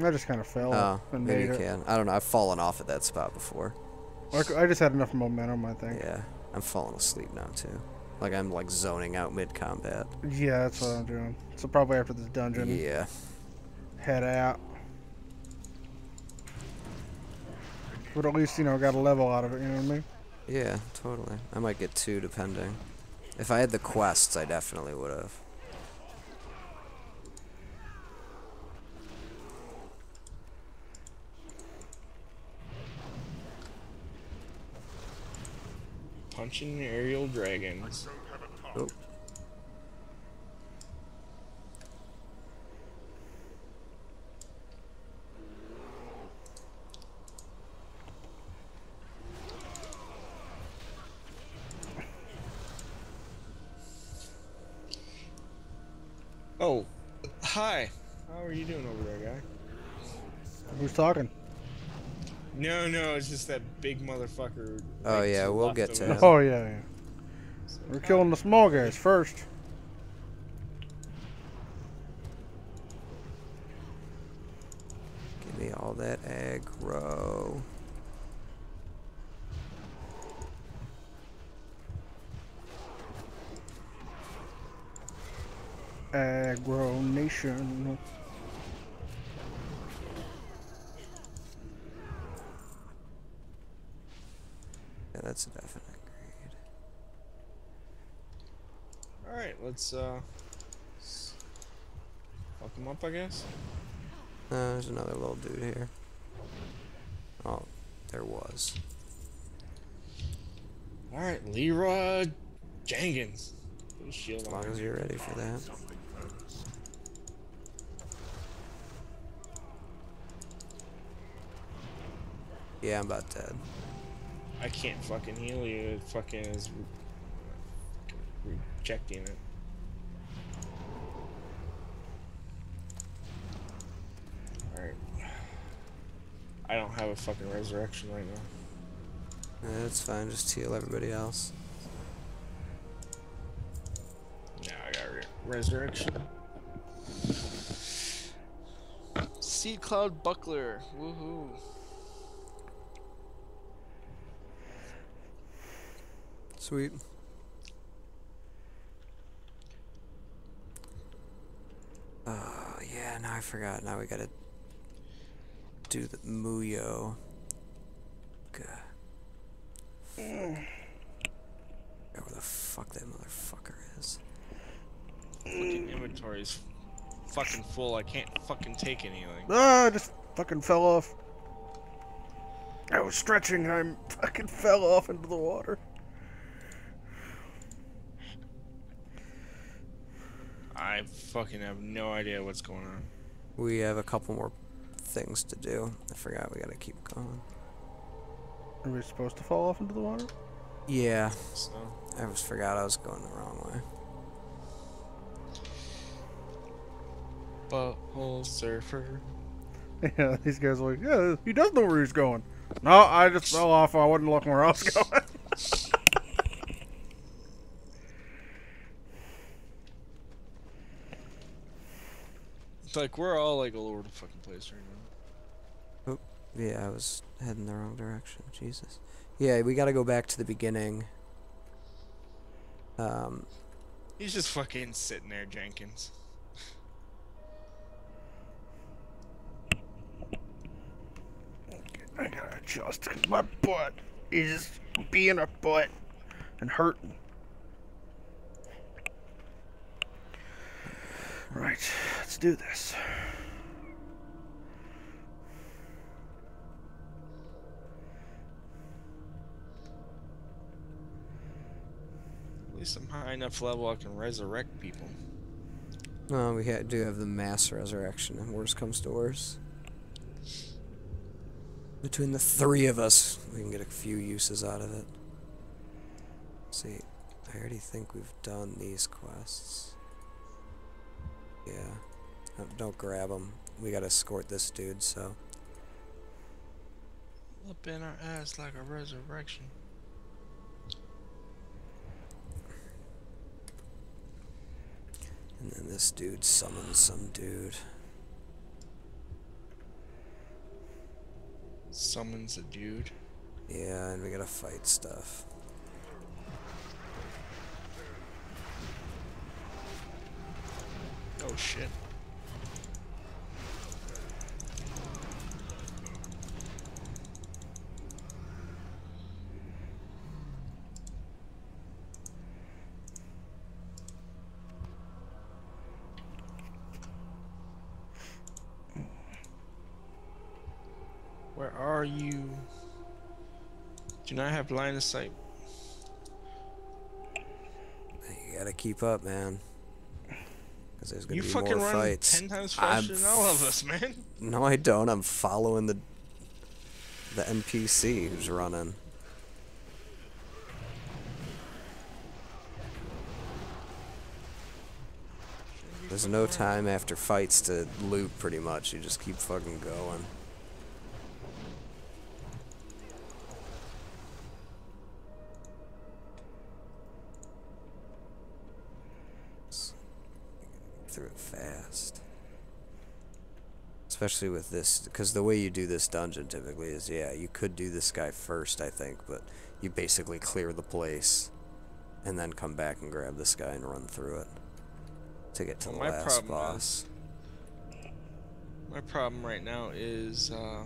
I just kind of fell Oh, and maybe you it. can. I don't know. I've fallen off at that spot before. I just had enough momentum, I think. Yeah, I'm falling asleep now too. Like I'm like zoning out mid combat. Yeah, that's what I'm doing. So probably after this dungeon, Yeah. head out. But at least you know got a level out of it. You know what I mean? Yeah, totally. I might get two depending. If I had the quests, I definitely would have. Punching aerial dragons. Don't have a target. Oh, hi. How are you doing over there, guy? Who's talking? No, no, it's just that big motherfucker. Oh, yeah, we'll get to us. him. Oh yeah, yeah. We're killing the small guys first. Give me all that aggro. Aggro Nation. That's a definite grade. Alright, let's, uh. Fuck him up, I guess. Uh, there's another little dude here. Oh, there was. Alright, Leeroy Jenkins. Shield As long as you're ready for that. Yeah, I'm about dead. I can't fucking heal you. It fucking is re- rejecting it. Alright. I don't have a fucking resurrection right now. Uh, That's fine, just heal everybody else. Now I got re- resurrection. Sea Cloud Buckler. Woohoo. Sweet. Oh, yeah, now I forgot. Now we gotta do the Muyoh. Gah. Forgot where the fuck that motherfucker is. Fucking inventory's fucking full. I can't fucking take anything. Ah, I just fucking fell off. I was stretching and I fucking fell off into the water. I fucking have no idea what's going on. We have a couple more things to do. I forgot we gotta keep going. Are we supposed to fall off into the water? Yeah, So I just forgot I was going the wrong way. butthole surfer. Yeah, these guys are like, yeah, he does know where he's going. No, I just fell off. I wasn't looking where I was going. It's like we're all like all over the fucking place right now. Oh, yeah, I was heading the wrong direction. Jesus. Yeah, we gotta go back to the beginning. Um, He's just fucking sitting there, Jenkins. I gotta adjust because my butt is being a butt and hurting. Right, let's do this. At least I'm high enough level I can resurrect people. well, we ha- do have the mass resurrection, and worse comes to worse. Between the three of us, we can get a few uses out of it. See, I already think we've done these quests. Yeah. Don't grab him. We gotta escort this dude, so. Up in our ass like a resurrection. And then this dude summons some dude. Summons a dude. Yeah, and we gotta fight stuff. Oh shit. Where are you? Do not have line of sight. You gotta keep up, man. Because there's gonna You be fucking more run fights. ten times I'm faster than all of us, man. No, I don't. I'm following the the NPC who's running. There's no time after fights to loot, pretty much. You just keep fucking going. S- Through it fast. Especially with this, because the way you do this dungeon typically is, yeah, you could do this guy first, I think, but you basically clear the place and then come back and grab this guy and run through it to get to Well, the my last problem boss. My problem right now is uh,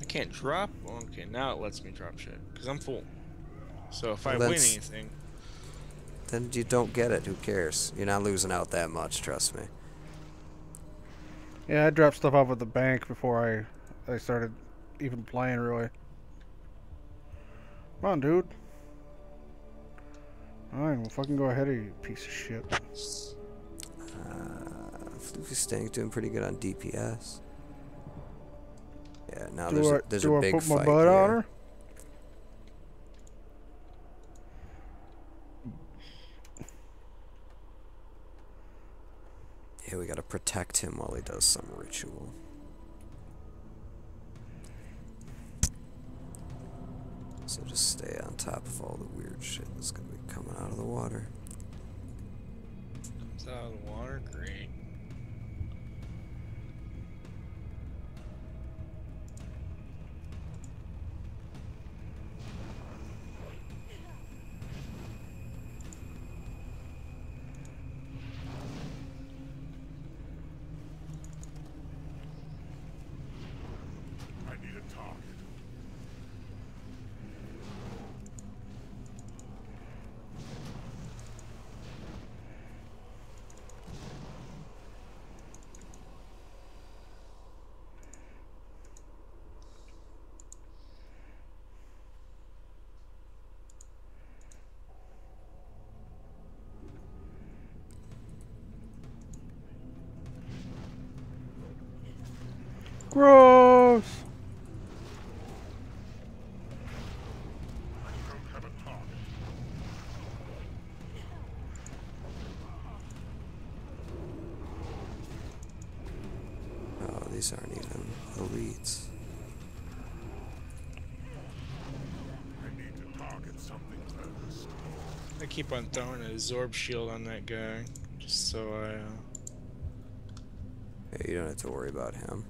I can't drop. Okay, now it lets me drop shit because I'm full. So if I win anything, Then you don't get it. Who cares? You're not losing out that much. Trust me. Yeah, I dropped stuff off at the bank before I I started even playing really. Come on, dude. Alright, we'll fucking go ahead of you, piece of shit. Uh, Floofy Stank's doing pretty good on DPS. Yeah, now do there's I, a, there's do a I big put my fight butt here. on her? Yeah, we gotta protect him while he does some ritual. So just stay on top of all the weird shit that's gonna be coming out of the water. comes out of the water. Great. I need a target. Gross! I don't have a target. Oh, these aren't even elites. I need to target something first. I keep on throwing a Zorb shield on that guy, just so I. Uh, Yeah, you don't have to worry about him.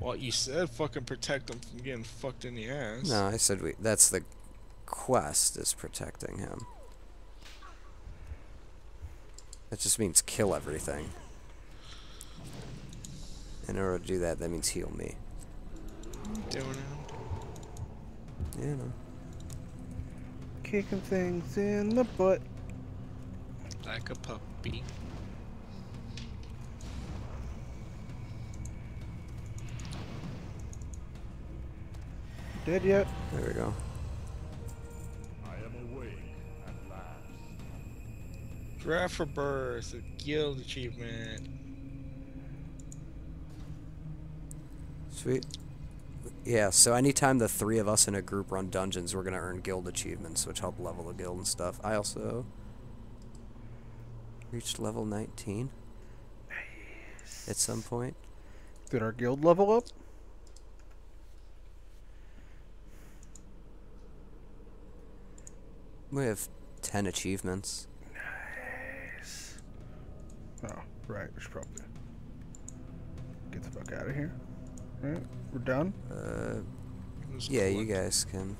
Well, you said fucking protect him from getting fucked in the ass. No, I said we. That's the quest is protecting him. That just means kill everything. In order to do that, that means heal me. Doing it. You know. Kicking things in the butt. Like a puppy. Dead yet? There we go. I am awake at last. Draft for birth, a guild achievement. Sweet. Yeah, so anytime the three of us in a group run dungeons, we're gonna earn guild achievements, which help level the guild and stuff. I also reached level 19 nice. at some point. Did our guild level up? We have 10 achievements. Nice. Oh, right. We should probably get the fuck out of here. Alright, we're done. Uh, Who's yeah, you guys can.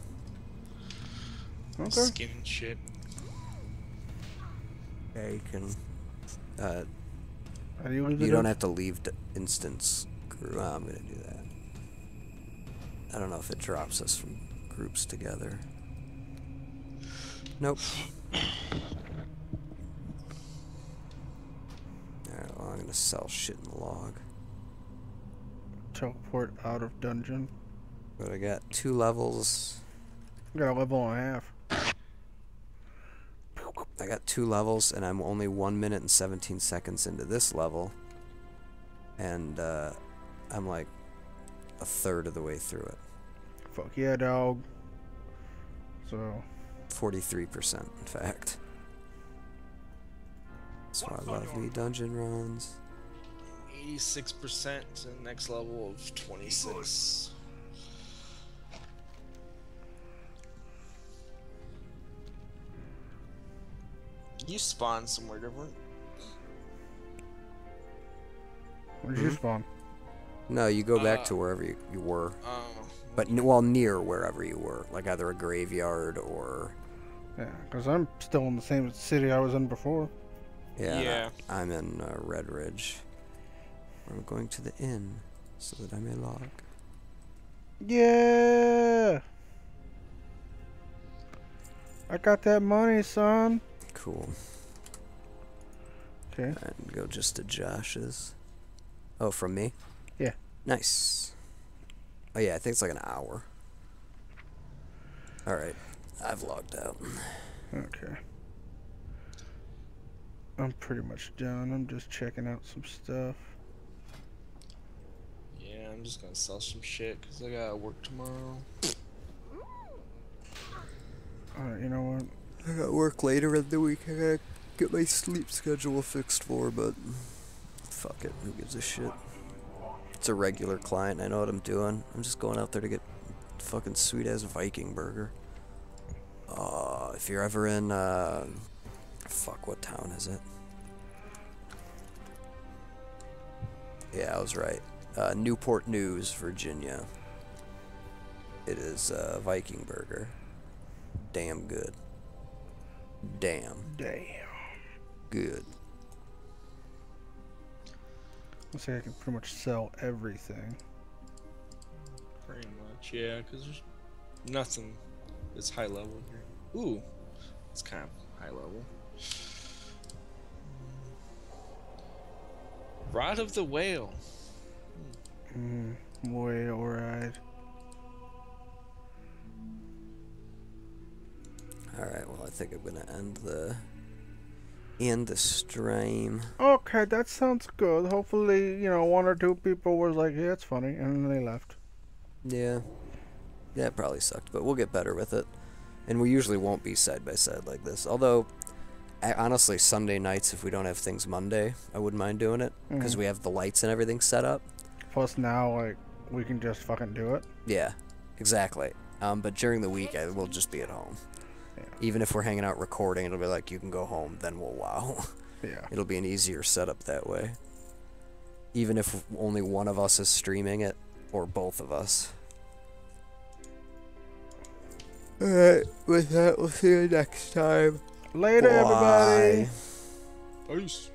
Okay. Skin shit. Yeah, you can. Uh, How do you leave you don't up? have to leave the instance group. Oh, I'm gonna do that. I don't know if it drops us from groups together. Nope. Alright, well, I'm gonna sell shit in the log. teleport out of dungeon. But I got two levels. I got a level and a half. I got two levels, and I'm only one minute and 17 seconds into this level. And uh, I'm like a third of the way through it. Fuck yeah, dog. So, 43%, in fact. So I love the dungeon runs. 86% to the next level of 26. You spawn somewhere different. where'd you spawn? No, you go back Uh, to wherever you, you were. Oh. But, n- well, near wherever you were. Like either a graveyard or. Yeah, because I'm still in the same city I was in before. Yeah. I- Yeah. I'm in uh, Redridge. I'm going to the inn so that I may log. Yeah! I got that money, son. Cool. Okay. And go just to Josh's. Oh, from me? Yeah. Nice. Oh, yeah, I think it's like an hour. Alright. I've logged out. Okay. I'm pretty much done. I'm just checking out some stuff. Yeah, I'm just gonna sell some shit because I gotta work tomorrow. Alright, you know what? I got work later in the week. I gotta get my sleep schedule fixed for, but fuck it. Who gives a shit? It's a regular client. I know what I'm doing. I'm just going out there to get fucking sweet ass Viking burger. Uh, if you're ever in, uh, fuck, what town is it? Yeah, I was right. Uh, Newport News, Virginia. It is uh, Viking burger. Damn good. Damn Damn. good. Looks like I can pretty much sell everything. Pretty much, yeah, because there's nothing that's high level here. Ooh, it's kind of high level. Rod of the Whale. Mm, way alright. Alright, well, I think I'm gonna end the end the stream. Okay, that sounds good. Hopefully, you know, one or two people was like, yeah, it's funny, and then they left. Yeah. Yeah, it probably sucked, but we'll get better with it. And we usually won't be side by side like this. Although, I, honestly, Sunday nights, if we don't have things Monday, I wouldn't mind doing it. Because Mhm. we have the lights and everything set up. Plus, now, like, we can just fucking do it. Yeah, exactly. Um, but during the week, I will just be at home. Yeah. Even if we're hanging out recording, it'll be like, you can go home, then we'll wow. Yeah. It'll be an easier setup that way. Even if only one of us is streaming it, or both of us. Alright, with that, we'll see you next time. Later, everybody. Peace.